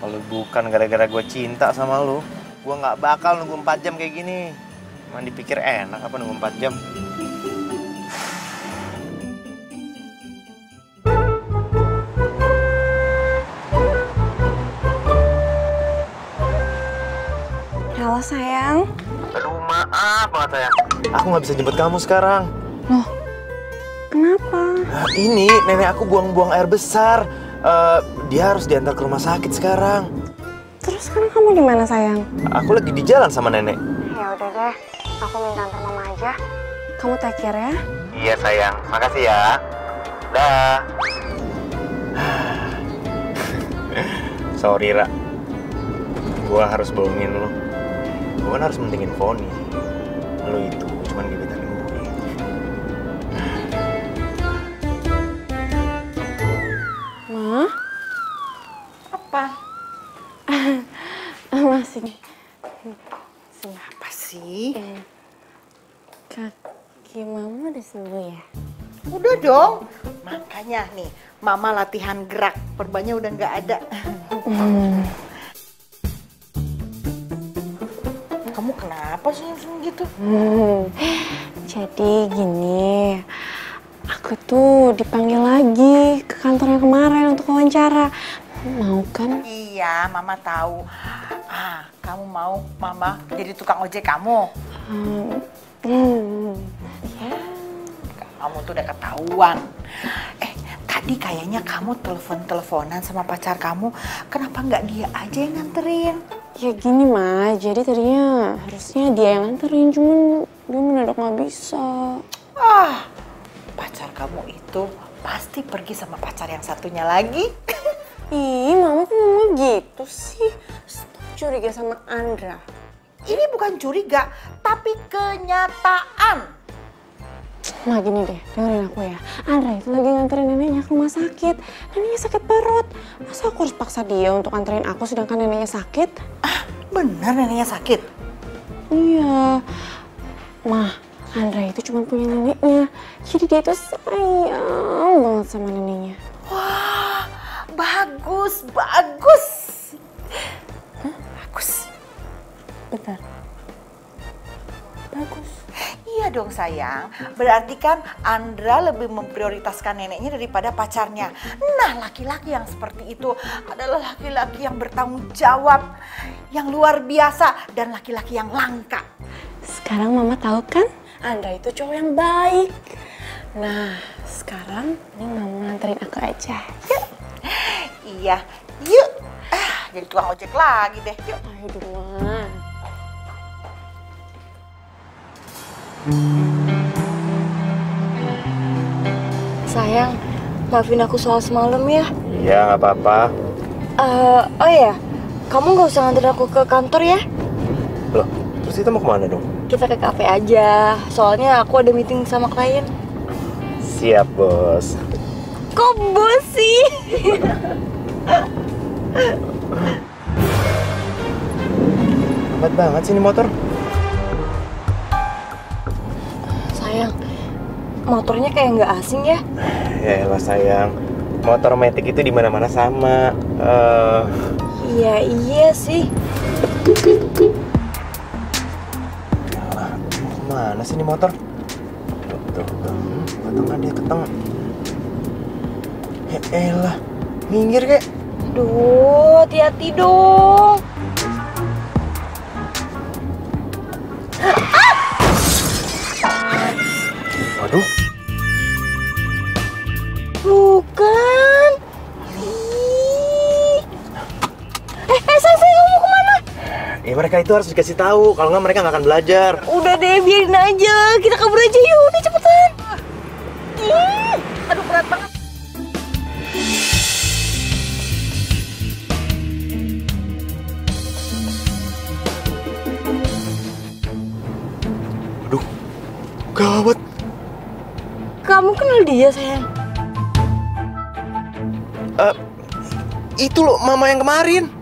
Kalau bukan gara-gara gue cinta sama lu, gue nggak bakal nunggu 4 jam kayak gini. Emang dipikir enak apa nunggu 4 jam? Halo sayang. Aduh maaf banget sayang. Aku nggak bisa jemput kamu sekarang. Kenapa? Nah, ini nenek aku buang-buang air besar. Eh, dia harus diantar ke rumah sakit sekarang. Terus sekarang kamu di mana sayang? Aku lagi di jalan sama nenek. Ya udah deh, aku minta antar mama aja. Kamu take care ya. Iya sayang, makasih ya. Dah. Sorry Ra, gua harus bohongin lu. Gua kan harus mentingin Foni. Lu itu cuman gebetan gue. Ma? Apa? Masih. Apa sih? Kaki mama udah sembuh ya? Udah dong. Makanya nih, mama latihan gerak. Perbannya udah nggak ada. Kamu kenapa senyum-senyum gitu? Hmm, jadi gini, aku tuh dipanggil lagi ke kantor yang kemarin untuk wawancara. Mau kan? Iya, mama tahu. Ah, kamu mau mama jadi tukang ojek kamu? Hmm, hmm, ya, Kamu tuh udah ketahuan. Eh, tadi kayaknya kamu telepon-teleponan sama pacar kamu. Kenapa nggak dia aja yang nganterin? Ya gini mah. Jadi tadinya harusnya dia yang nganterin, cuman dia mendadak nggak bisa. Ah, pacar kamu itu pasti pergi sama pacar yang satunya lagi. Ih, mama kok ngomong gitu sih? Stop curiga sama Andra. Ini bukan curiga, tapi kenyataan. Nah gini deh, dengerin aku ya. Andra itu lagi nganterin neneknya ke rumah sakit. Neneknya sakit perut. Masa aku harus paksa dia untuk nganterin aku sedangkan neneknya sakit? Ah, benar neneknya sakit. Iya. Mah, Andra itu cuma punya neneknya. Jadi dia itu sayang banget sama neneknya. Wah, bagus, bagus. Bagus. Bentar. Bagus. Iya dong sayang, berarti kan Andra lebih memprioritaskan neneknya daripada pacarnya. Nah laki-laki yang seperti itu adalah laki-laki yang bertanggung jawab, yang luar biasa, dan laki-laki yang langka. Sekarang mama tahu kan? Andra itu cowok yang baik. Nah, sekarang ini mama nganterin aku aja. Iya, yuk. Ah, jadi tukang ojek lagi deh, yuk. Ayo duluan. Sayang, maafin aku soal semalam ya. Iya nggak apa-apa. Eh, oh ya, kamu nggak usah nganter aku ke kantor ya. Loh, terus kita mau ke mana dong? Kita ke kafe aja. Soalnya aku ada meeting sama klien. Siap bos. Kok bos sih? Lambat banget sih ini motor. sayang. Motornya kayak nggak asing ya? Ya lah sayang. Motor metik itu di mana mana sama. Uh... iya iya sih. Yalah, mana sih ini motor? Tuh ketengan hmm, dia keteng. Ya elah minggir kek. Aduh, hati-hati dong. Ya mereka itu harus dikasih tahu. Kalau nggak mereka nggak akan belajar. Udah deh, biarin aja. Kita kabur aja yuk, udah cepetan. Ih, aduh berat banget. Aduh, gawat. Kamu kenal dia, sayang? Eh, itu loh mama yang kemarin.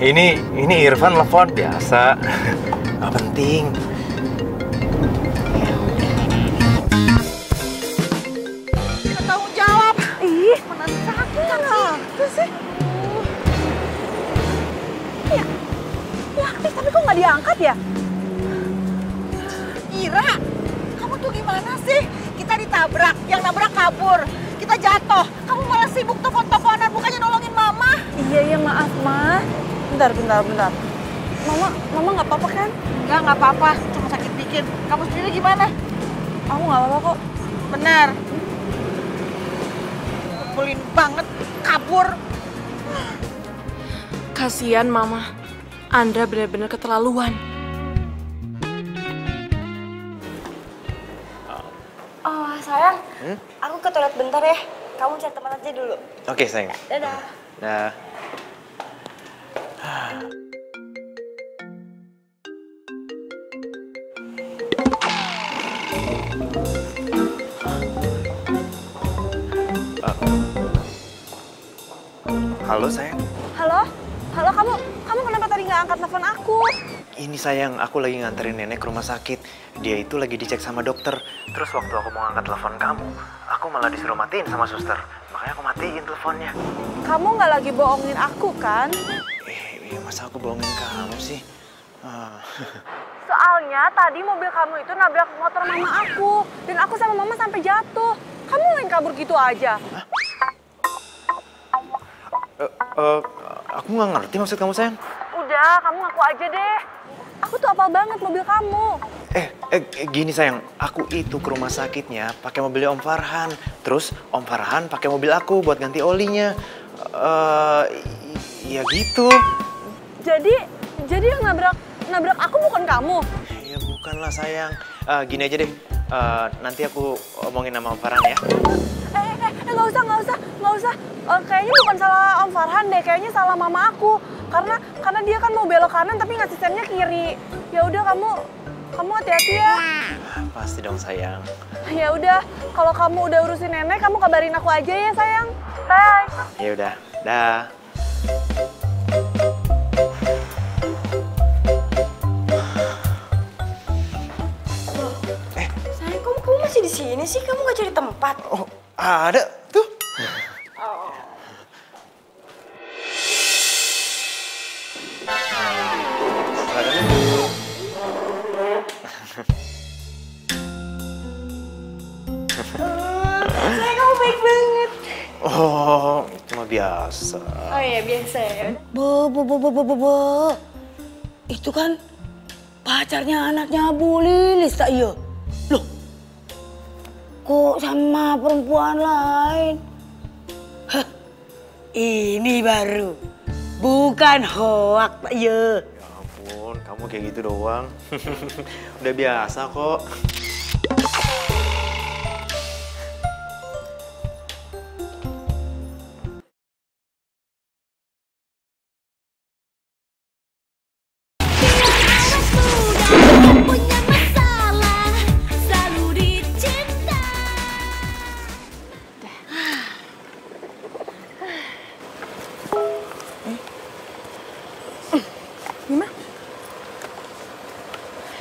Ini ini Irfan telepon biasa. Gak penting. Kita tanggung jawab. Ih, mana sakit lah. Itu sih. Ya, aktif tapi kok nggak diangkat ya? Ira, kamu tuh gimana sih? Kita ditabrak, yang nabrak kabur. Bentar, bentar, bentar. Mama, Mama nggak apa-apa kan? Enggak, nggak apa-apa, cuma sakit dikit. Kamu sendiri gimana? Aku nggak apa-apa kok. Benar. Nyebelin banget, kabur. Kasian Mama. Andra benar-benar keterlaluan. Oh, sayang. Aku ke toilet bentar ya. Kamu cari tempat aja dulu. Oke, sayang. Dadah. Nah, halo sayang. Halo? Halo, kamu kamu kenapa tadi nggak angkat telepon aku? Ini sayang, aku lagi nganterin nenek ke rumah sakit. Dia itu lagi dicek sama dokter. Terus waktu aku mau angkat telepon kamu, aku malah disuruh matiin sama suster. Makanya aku matiin teleponnya. Kamu nggak lagi bohongin aku kan? Eh, eh, masa aku bohongin kamu sih? Ah. Soalnya tadi mobil kamu itu nabrak motor mama aku dan aku sama mama sampai jatuh. Kamu main kabur gitu aja. Eh, aku nggak ngerti maksud kamu sayang. Udah, kamu ngaku aja deh. Aku tuh apa banget mobil kamu. Eh, eh, gini sayang, aku itu ke rumah sakitnya pakai mobilnya Om Farhan. Terus Om Farhan pakai mobil aku buat ganti olinya. Eh, i- ya gitu. Jadi, jadi yang nabrak nabrak aku bukan kamu. Ya bukan lah sayang. Eh, gini aja deh. Eh, nanti aku omongin sama Om Farhan ya. Eh, eh, eh, nggak usah, nggak usah, nggak usah. Eh, kayaknya bukan salah Om Farhan deh, kayaknya salah mama aku. Karena karena dia kan mau belok kanan tapi ngasih sennya kiri. Ya udah kamu kamu hati-hati ya. Pasti dong sayang. Ya udah, kalau kamu udah urusin nenek, kamu kabarin aku aja ya sayang. Bye. Ya udah, dah. Masih di sini sih? Kamu nggak cari tempat? Oh, ada tuh. Sayang, kamu baik banget. Oh, cuma biasa. Oh iya, biasa ya. Bo, bo, bo, bo, bo, bo, bo. Itu kan pacarnya anaknya Bu Lilis tak iya? Kok sama perempuan lain? Hah, ini baru. Bukan hoak tak iya? Ya ampun, kamu kayak gitu doang. Udah biasa kok.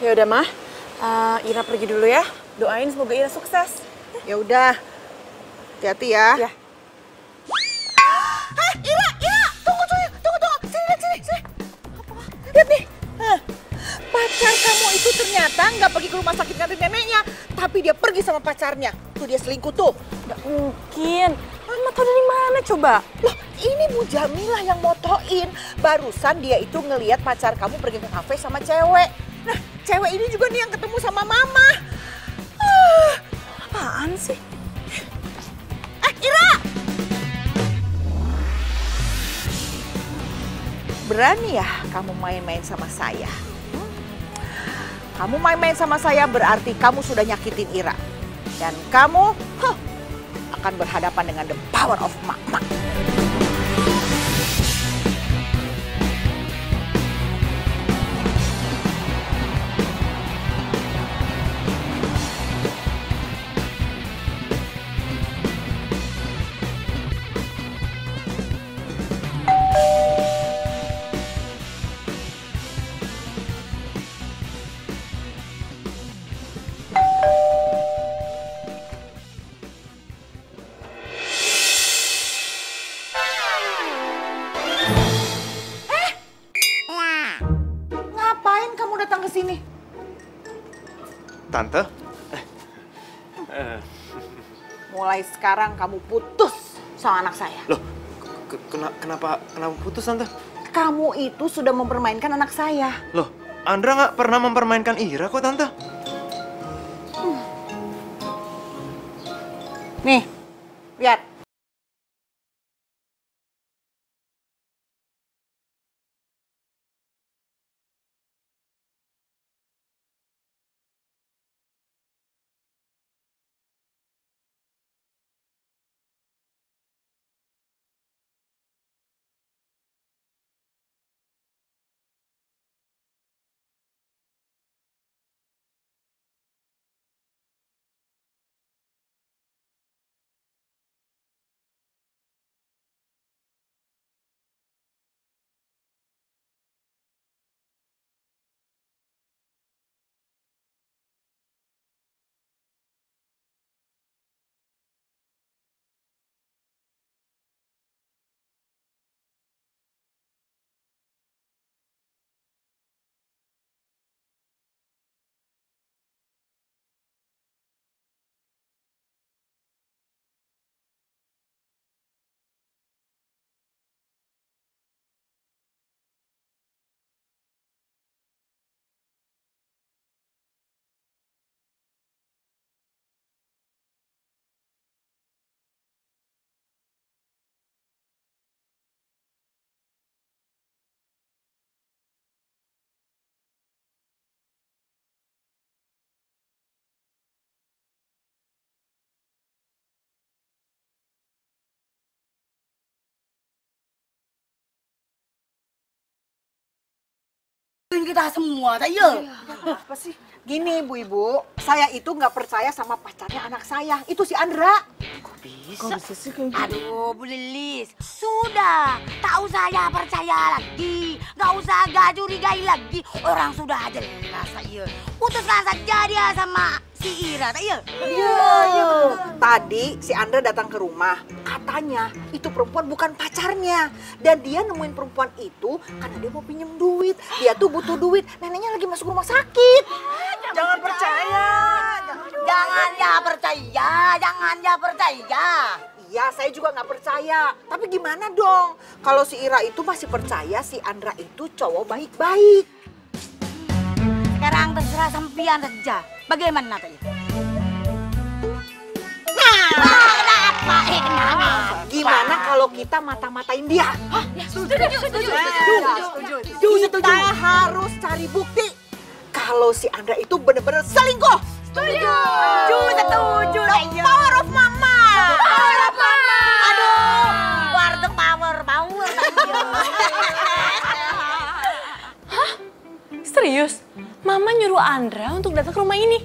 Yaudah mah, Eh, Ira pergi dulu ya. Doain semoga Ira sukses. Ya udah. Hati-hati ya. Ya. Hah, Ira, Ira, tunggu, tunggu, tunggu, tunggu. Sini, lihat, sini, sini. Lihat nih. Hah. Pacar kamu itu ternyata nggak pergi ke rumah sakit nganterin neneknya, tapi dia pergi sama pacarnya. Tuh dia selingkuh tuh. Gak mungkin. Mama tau dari mana coba? Loh, ini Bu Jamilah yang motoin. Barusan dia itu ngelihat pacar kamu pergi ke kafe sama cewek. Cewek ini juga nih yang ketemu sama mama. Ah, Apaan sih? eh, Ira! Berani ya kamu main-main sama saya? Kamu main-main sama saya berarti kamu sudah nyakitin Ira. Dan kamu huh, akan berhadapan dengan the power of mama. Sekarang kamu putus sama anak saya. Loh, ke- kena- kenapa kenapa putus Tante? Kamu itu sudah mempermainkan anak saya. Loh, Andra nggak pernah mempermainkan Ira kok Tante? Kita semua, tak ya? Apa sih? Gini Bu Ibu, saya itu nggak percaya sama pacarnya anak saya. Itu si Andra. Aduh, Bu Lilis, sudah. Tak usah ya percaya lagi. Nggak usah agak curigai lagi. Orang sudah jelas, tak ya? Putuslah saja dia sama si Ira, tak ya? Iya. Tadi si Andra datang ke rumah. Katanya itu perempuan bukan pacarnya. Dan dia nemuin perempuan itu karena dia mau pinjem duit. Dia tuh butuh duit. Neneknya lagi masuk rumah sakit. Jangan percaya. Jangan ya percaya, jangan ya percaya. Iya, saya juga nggak percaya. Tapi gimana dong? Kalau si Ira itu masih percaya si Andra itu cowok baik-baik. Sekarang terserah sampian saja. Bagaimana, tak ya? Gimana kalau kita mata-matain dia? Setuju, setuju, Kita harus cari bukti kalau si Andra itu benar-benar selingkuh. Setuju. Setuju, tak ya? Power of mama. Power of mama. Aduh, war the power, power. ya? Serius? Mama nyuruh Andra untuk datang ke rumah ini?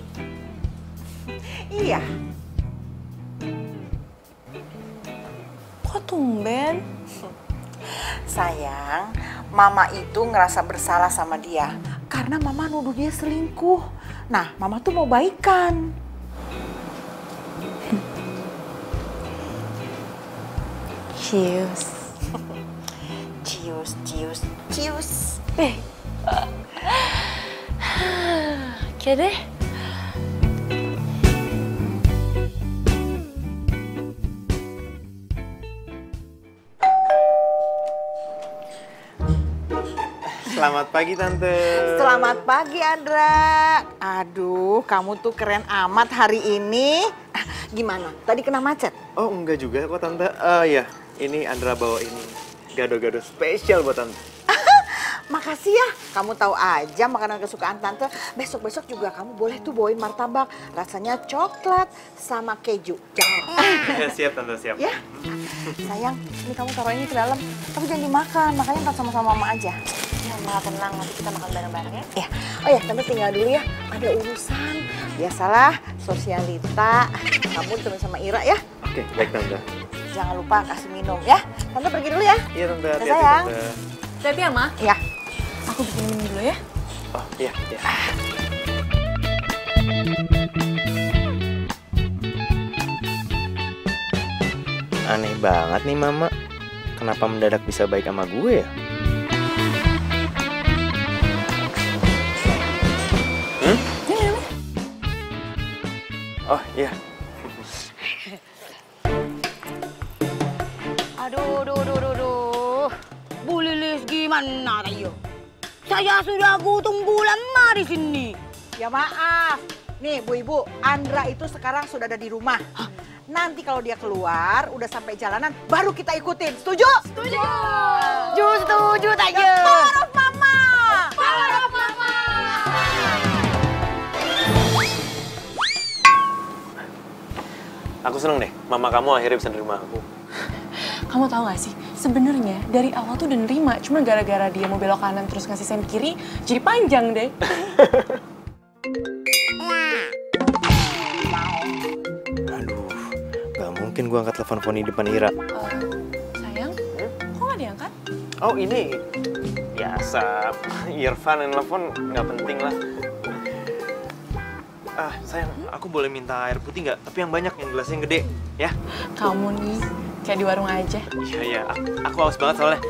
Iya, Kok tumben? sayang, mama itu ngerasa bersalah sama dia karena mama nuduh dia selingkuh. Nah, mama tuh mau baikan. Cius. Cius, cius, cius. Eh. Oke deh. Selamat pagi tante. Selamat pagi, Andra. Aduh, kamu tuh keren amat hari ini. Gimana? Tadi kena macet? Oh enggak juga kok tante. Eh ya, ini Andra bawa ini gado-gado spesial buat tante. Makasih ya, kamu tahu aja makanan kesukaan tante. Besok-besok juga kamu boleh tuh bawain martabak. Rasanya coklat sama keju. Jangan. ya, siap tante siap. Ya, sayang, ini kamu taruh ini ke dalam. Tapi jangan dimakan, makanya ntar sama-sama mama aja. Ya, Ma, tenang. Nanti kita makan bareng-bareng ya. Ya, oh ya, tante tinggal dulu ya. Ada urusan. Biasalah, sosialita. Kamu temen sama Ira ya. Oke, baik tante. Jangan lupa kasih minum ya. Tante pergi dulu ya. Iya tante, Ya, hati-hati sayang. tante. Hati-hati ya, Ma. Ya. Aku bikin minum dulu ya. Oh iya, iya. Aneh banget nih mama. Kenapa mendadak bisa baik sama gue ya? Hmm? Oh iya. Aduh, aduh, aduh, aduh, aduh. Bu Lilis gimana tayo? Saya sudah aku tunggu lama di sini. Ya maaf. Nih Bu Ibu, Andra itu sekarang sudah ada di rumah. Nanti kalau dia keluar, udah sampai jalanan, baru kita ikutin. Setuju? Setuju. Jus setuju tayo. Power of Mama. Power of Mama. Aku seneng deh, mama kamu akhirnya bisa nerima aku. Kamu tahu gak sih, sebenarnya dari awal tuh udah nerima, cuma gara-gara dia mau belok kanan terus ngasih sen kiri, jadi panjang deh. Aduh, gak mungkin gua angkat telepon phone di depan Ira. Eh, sayang, kok gak diangkat? Oh ini biasa Irfan yang telepon nggak penting lah. Ah sayang, aku boleh minta air putih nggak? Tapi yang banyak, yang gelasnya yang gede, ya? Kamu nih, kayak di warung aja. Iya iya, aku, aku haus banget soalnya.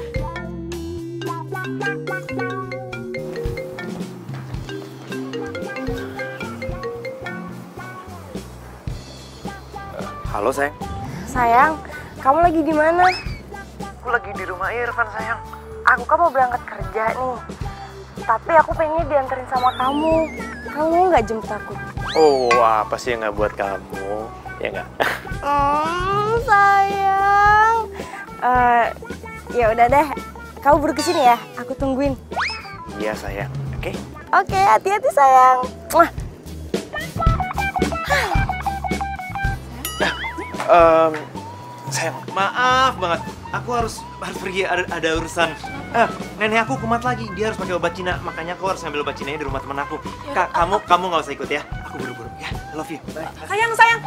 Eh, Halo sayang. Sayang, kamu lagi di mana? Aku lagi di rumah Irfan sayang. Aku kan mau berangkat kerja nih. Tapi aku pengennya dianterin sama kamu. Kamu nggak jemput aku? Oh apa sih yang nggak buat kamu? Ya nggak? Hmm, sayang. Eh, ya udah deh. Kamu buru ke sini ya. Aku tungguin. Iya sayang. Oke. Oke, hati-hati sayang. Wah, Em, sayang, maaf banget. Aku harus harus pergi ada, ada urusan. Eh, nenek aku kumat lagi. Dia harus pakai obat Cina. Makanya aku harus ngambil obat Cina di rumah teman aku. Kak, kamu kamu nggak usah ikut ya. Aku buru-buru ya. Love you. Bye. Sayang, sayang.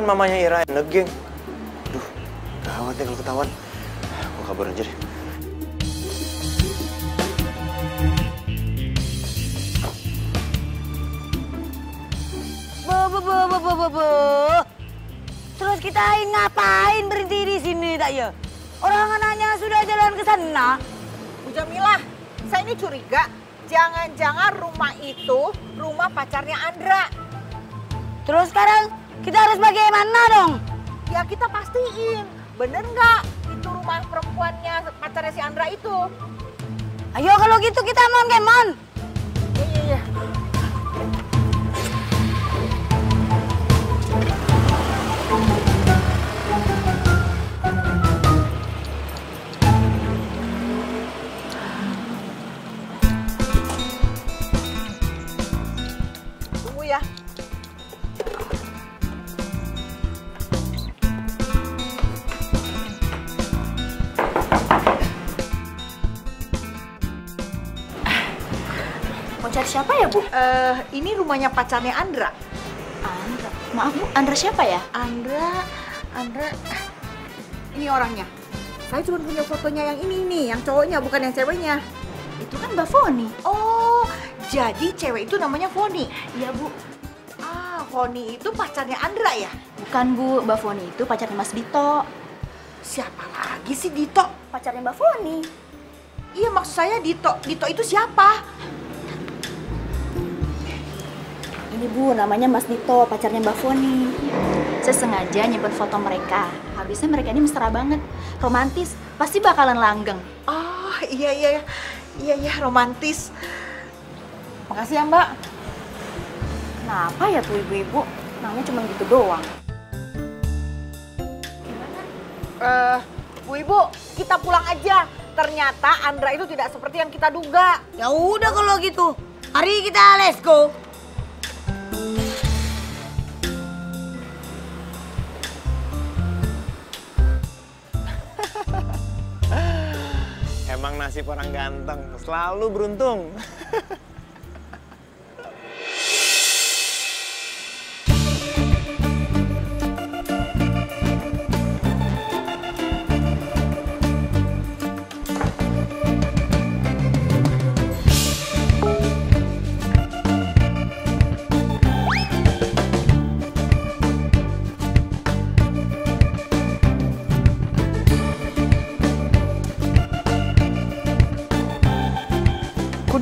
kan mamanya Ira yang geng. Duh, gawat deh kalau ketahuan. Gue kabur aja deh. Bo, bo, bo, bo, bo, bo, bo. Terus kita ngapain berhenti di sini, tak ya? Orang anaknya sudah jalan ke sana. Bu Jamila, saya ini curiga. Jangan-jangan rumah itu rumah pacarnya Andra. Terus sekarang kita harus bagaimana dong? Ya kita pastiin, bener nggak itu rumah perempuannya pacarnya si Andra itu? Ayo kalau gitu kita mon kemon. Iya, iya, iya. Mau cari siapa ya, Bu? Eh, ini rumahnya pacarnya Andra. Andra. Maaf, Bu. Andra siapa ya? Andra, Andra, ini orangnya. Saya cuma punya fotonya yang ini nih, yang cowoknya bukan yang ceweknya. Itu kan Mbak Foni. Oh, jadi cewek itu namanya Foni. Iya, Bu. Ah, Foni itu pacarnya Andra ya? Bukan, Bu. Mbak Foni itu pacarnya Mas Dito. Siapa lagi sih Dito? Pacarnya Mbak Foni. Iya maksud saya Dito. Dito itu siapa? Ini, Bu, namanya Mas Dito, pacarnya Mbak Foni. Saya sengaja nyimpen foto mereka. Habisnya mereka ini mesra banget. Romantis. Pasti bakalan langgeng. Oh, iya iya iya. Iya iya romantis. Makasih ya, Mbak. Kenapa ya tuh ibu-ibu? Namanya cuma gitu doang. Eh, Bu Ibu, kita pulang aja. Ternyata Andra itu tidak seperti yang kita duga. Ya udah kalau gitu. Hari kita let's go. Emang nasib orang ganteng, selalu beruntung.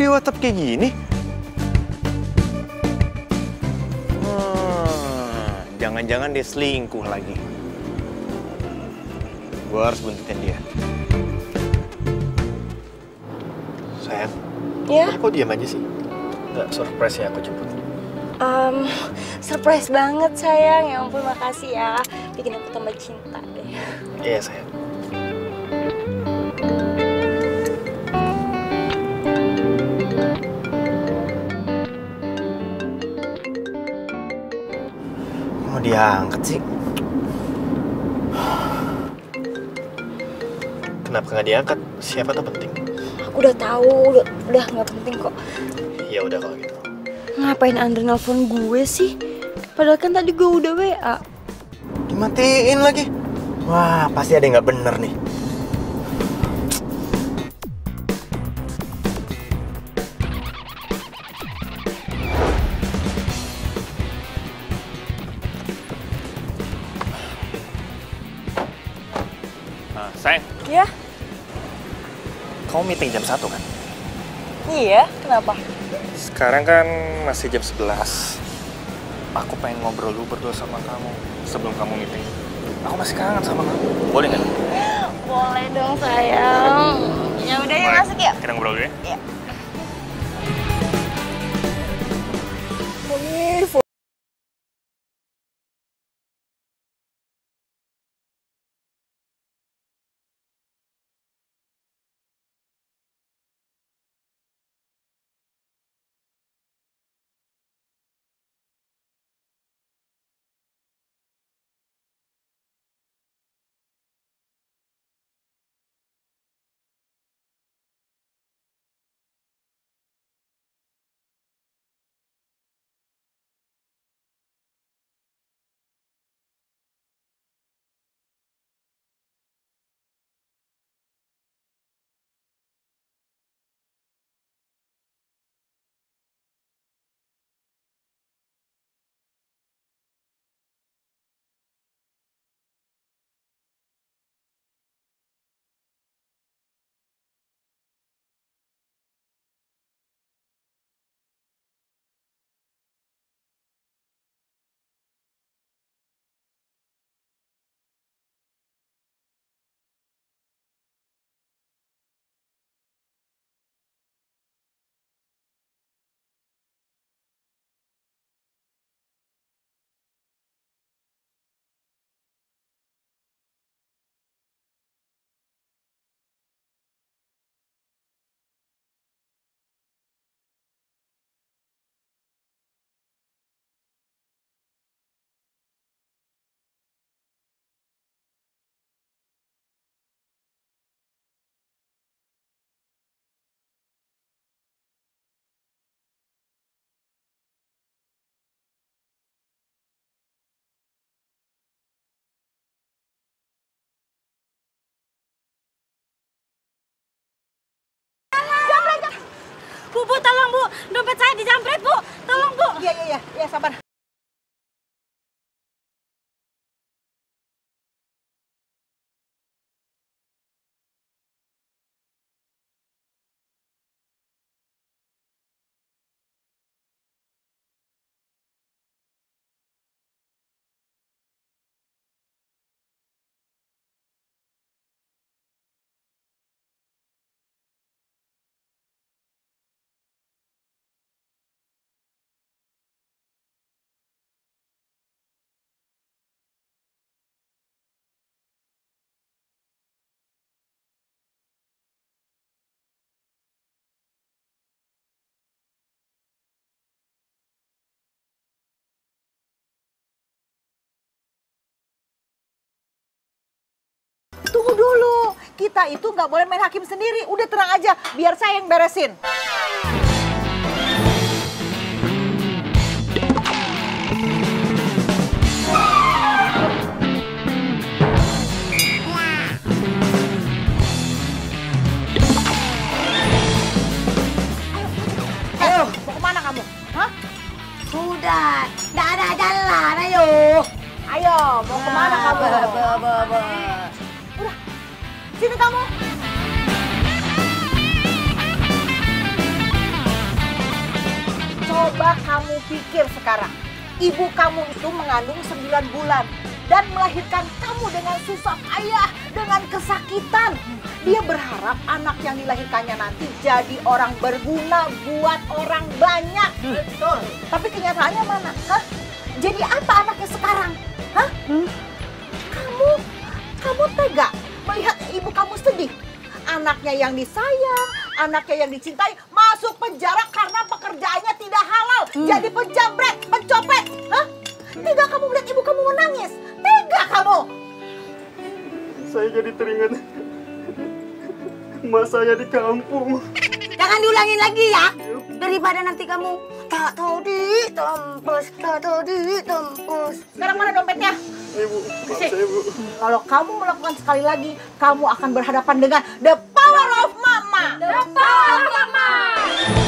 Dia WhatsApp kayak gini? Hmm, Jangan-jangan dia selingkuh lagi. Gue harus buntutin dia. Sayang, Ya, kok diam aja sih? Nggak surprise ya aku jemput. um, surprise banget sayang. Ya ampun makasih ya. Bikin aku tambah cinta deh. Iya sayang. Mau diangkat sih? Kenapa nggak diangkat? Siapa tuh penting? Aku udah tahu, udah udah nggak penting kok. Ya udah kalau gitu. Ngapain Andre nelfon gue sih? Padahal kan tadi gue udah WA. Dimatiin lagi. Wah, pasti ada yang nggak bener nih. Ya? kamu meeting jam 1 kan? Iya, kenapa? Sekarang kan masih jam 11. Aku pengen ngobrol dulu berdua sama kamu sebelum kamu meeting. Aku masih kangen sama kamu. Boleh nggak? Boleh dong sayang. Ya udah ya masuk ya. Kita ngobrol dulu ya. Iya. Bu, Bu, tolong Bu. Dompet saya dijamret Bu. Tolong Bu. Iya, iya, iya, iya, sabar. Tunggu dulu. Kita itu nggak boleh main hakim sendiri. Udah tenang aja, biar saya yang beresin. Hah? Sudah, tidak ada jalan, ayo. Ayo, mau ke mana Ah, kamu? be, be, be, be. Sini kamu. Coba kamu pikir sekarang. Ibu kamu itu mengandung 9 bulan dan melahirkan kamu dengan susah payah, dengan kesakitan. Dia berharap anak yang dilahirkannya nanti jadi orang berguna buat orang banyak. Betul. Tapi kenyataannya mana? Hah? Jadi apa anaknya sekarang? Hah? Kamu, kamu tega melihat ibu kamu sedih? Anaknya yang disayang, anaknya yang dicintai masuk penjara karena pekerjaannya tidak halal. Jadi penjamret, pencopet. Hah? Tega kamu melihat ibu kamu menangis? Tega kamu? Saya jadi teringat emak saya di kampung. Jangan diulangin lagi ya. Daripada nanti kamu tak tahu di tempus, tak tahu di tempus. Sekarang mana dompetnya? Ibu, maaf Sini. saya bu. Kalau kamu melakukan sekali lagi, kamu akan berhadapan dengan the power of mama. The power of mama.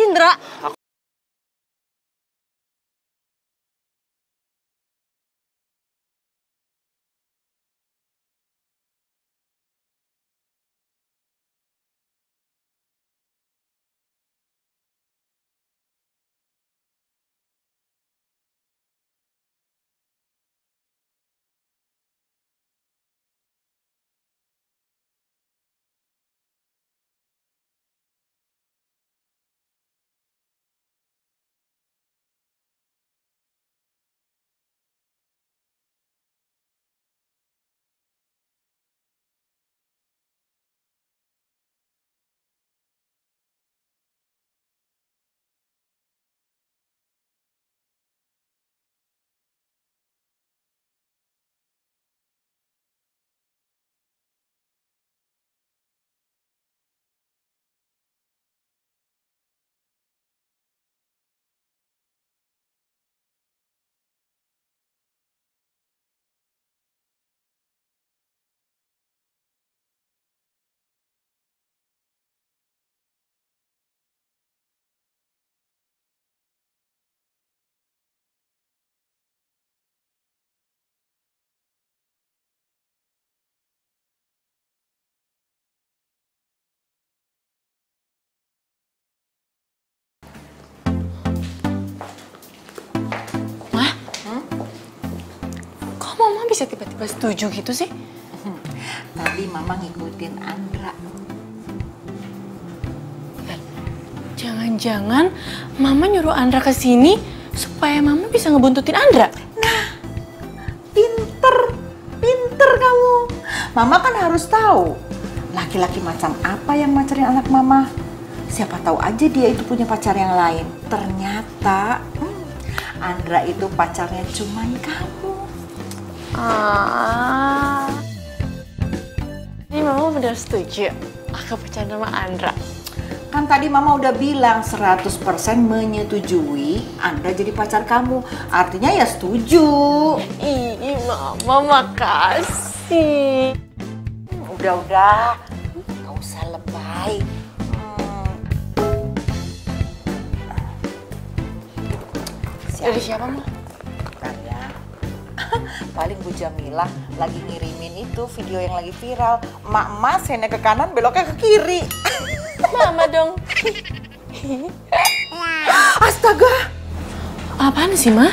Aduh, lepasin, bisa tiba-tiba setuju gitu sih? Tadi mama ngikutin Andra. Jangan-jangan mama nyuruh Andra ke sini supaya mama bisa ngebuntutin Andra. Pinter, pinter kamu. Mama kan harus tahu laki-laki macam apa yang macarin anak mama. Siapa tahu aja dia itu punya pacar yang lain. Ternyata hmm, Andra itu pacarnya cuman kamu. Ah. Ini mama benar setuju aku pacaran sama Andra. Kan tadi mama udah bilang 100% menyetujui Andra jadi pacar kamu. Artinya ya setuju. Ih, mama makasih. Udah-udah, nggak usah lebay. Dari siapa, Ma? Paling Bu Jamilah lagi ngirimin itu video yang lagi viral. Emak-emak sennya ke kanan, beloknya ke kiri. Mama dong. Astaga! Apaan sih, Ma?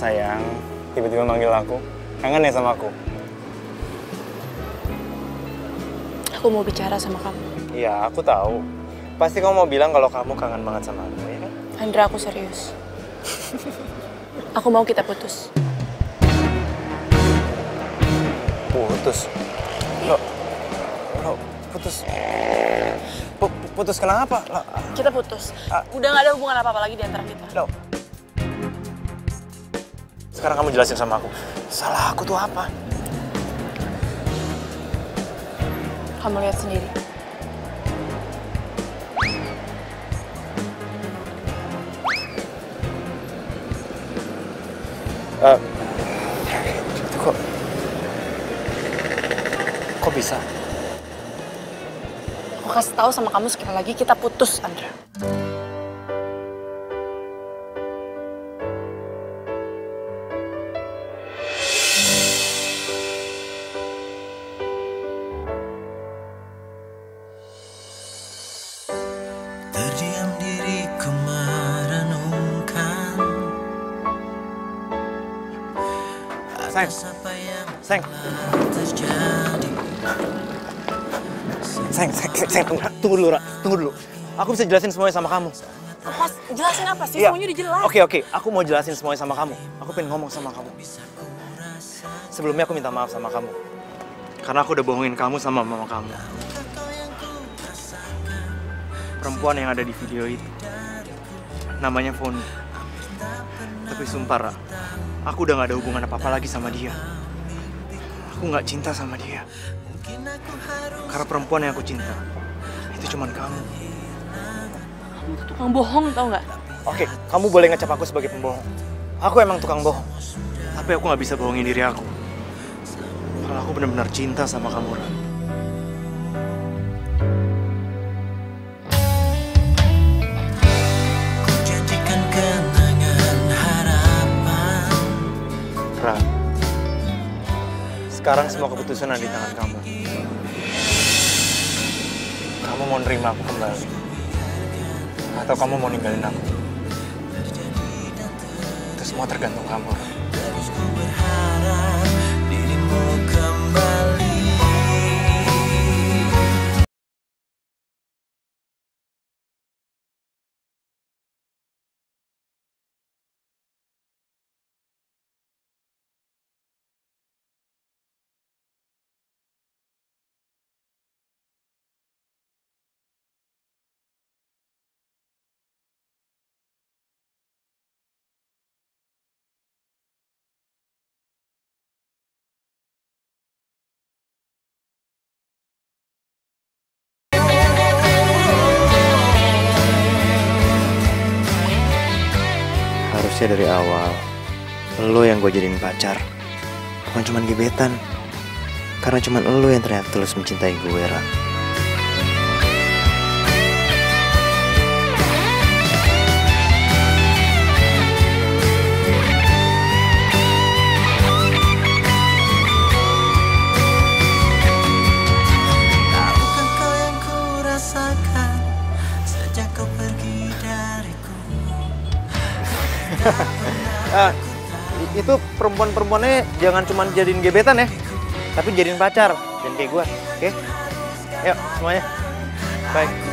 Sayang? Tiba-tiba manggil aku? Kangen ya sama aku? Aku mau bicara sama kamu. Iya, aku tahu. Pasti kamu mau bilang kalau kamu kangen banget sama aku, ya kan? Andra, aku serius. aku mau kita putus. Putus. Lo, lo putus. Pu- putus kenapa? Lo, Kita putus. Udah gak ada hubungan apa-apa lagi di antara kita. lo. Sekarang kamu jelasin sama aku. Salah aku tuh apa? Kamu lihat sendiri. Eh, itu kok kok bisa? Aku kasih tahu sama kamu sekali lagi kita putus, Andra. Sayang, sayang, sayang, sayang, sayang, tunggu, tunggu dulu, Ra. Tunggu dulu. Aku bisa jelasin semuanya sama kamu. Mas, jelasin apa sih? Iya. Semuanya udah jelas. Oke, oke. Aku mau jelasin semuanya sama kamu. Aku pengen ngomong sama kamu. Sebelumnya aku minta maaf sama kamu. Karena aku udah bohongin kamu sama mama kamu. Perempuan yang ada di video itu. Namanya Foni. Tapi sumpah, Ra. Aku udah gak ada hubungan apa-apa lagi sama dia. Aku gak cinta sama dia. Karena perempuan yang aku cinta, itu cuman kamu. Kamu tuh tukang bohong tau nggak? Oke, kamu boleh ngecap aku sebagai pembohong. Aku emang tukang bohong. Tapi aku nggak bisa bohongin diri aku. Kalau aku benar-benar cinta sama kamu, Ra. Sekarang semua keputusan ada di tangan kamu. Kamu mau nerima aku kembali? Atau kamu mau ninggalin aku? Itu semua tergantung kamu. Terus ku berharap Harusnya dari awal lo yang gue jadiin pacar. Bukan cuman gebetan. Karena cuman lo yang ternyata tulus mencintai gue, Ra. I- itu perempuan-perempuannya jangan cuma jadiin gebetan ya, tapi jadiin pacar. Jangan kayak gue, oke? Ayo semuanya, bye.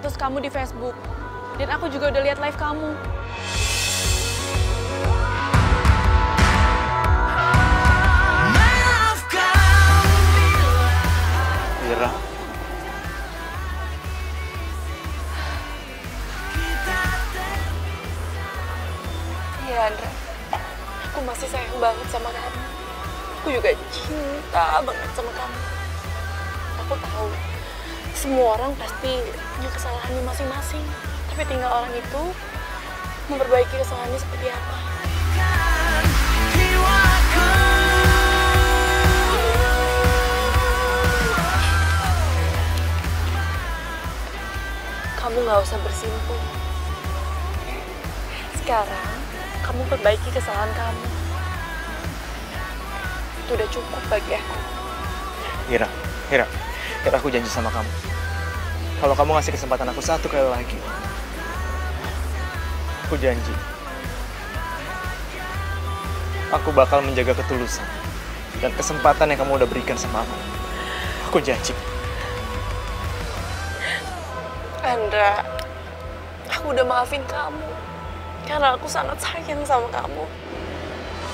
Status kamu di Facebook. Dan aku juga udah lihat live kamu. Ira. Iya, Andra. Aku masih sayang banget sama kamu. Aku juga cinta banget sama kamu. Aku tahu semua orang pasti punya kesalahannya masing-masing. Tapi tinggal orang itu memperbaiki kesalahannya seperti apa. Kamu nggak usah bersimpuh. Sekarang kamu perbaiki kesalahan kamu. Itu udah cukup bagi aku. Ira, Ira, Ira aku janji sama kamu. Kalau kamu ngasih kesempatan aku satu kali lagi, aku janji. Aku bakal menjaga ketulusan dan kesempatan yang kamu udah berikan sama aku. Aku janji. Andra, aku udah maafin kamu. Karena aku sangat sayang sama kamu.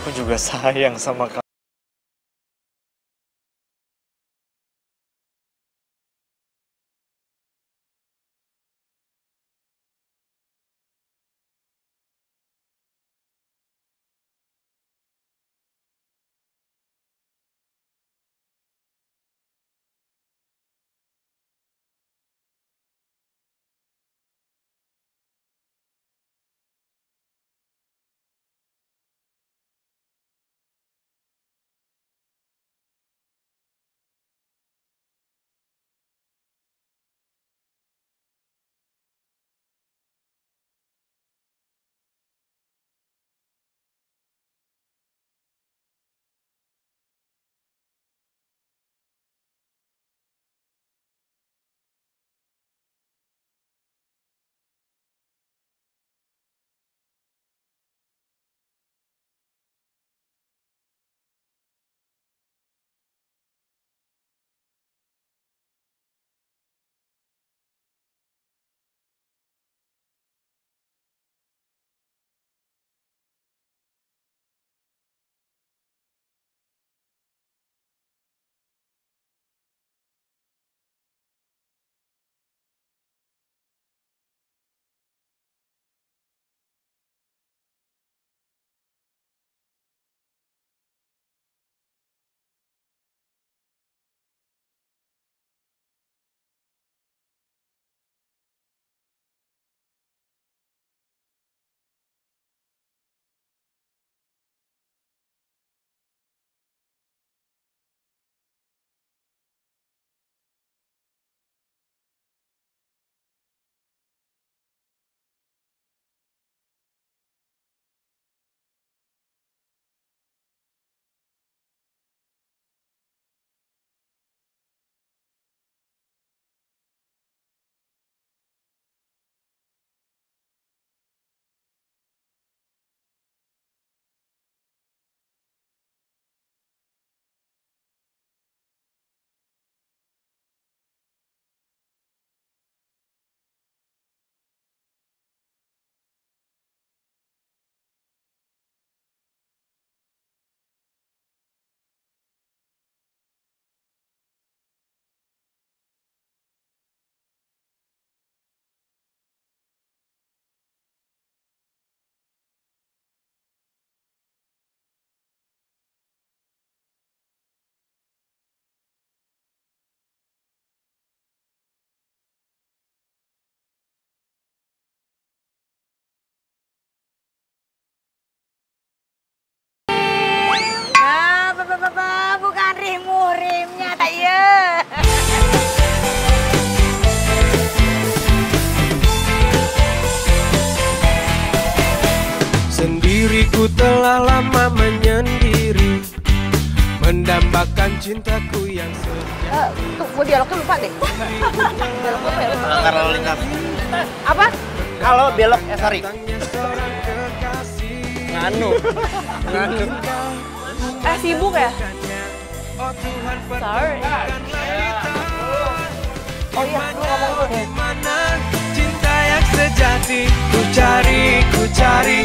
Aku juga sayang sama kamu. Mendambakan cintaku yang sejati Eh, tuh, gue dialognya lupa deh. dialognya lupa ya, lupa. Karena lingkar. Apa? Kalau belok eh sorry. Nganu. Nganu. Eh sibuk ya? Oh Tuhan Sorry. Oh iya, lu ngomong dulu cinta yang sejati Ku cari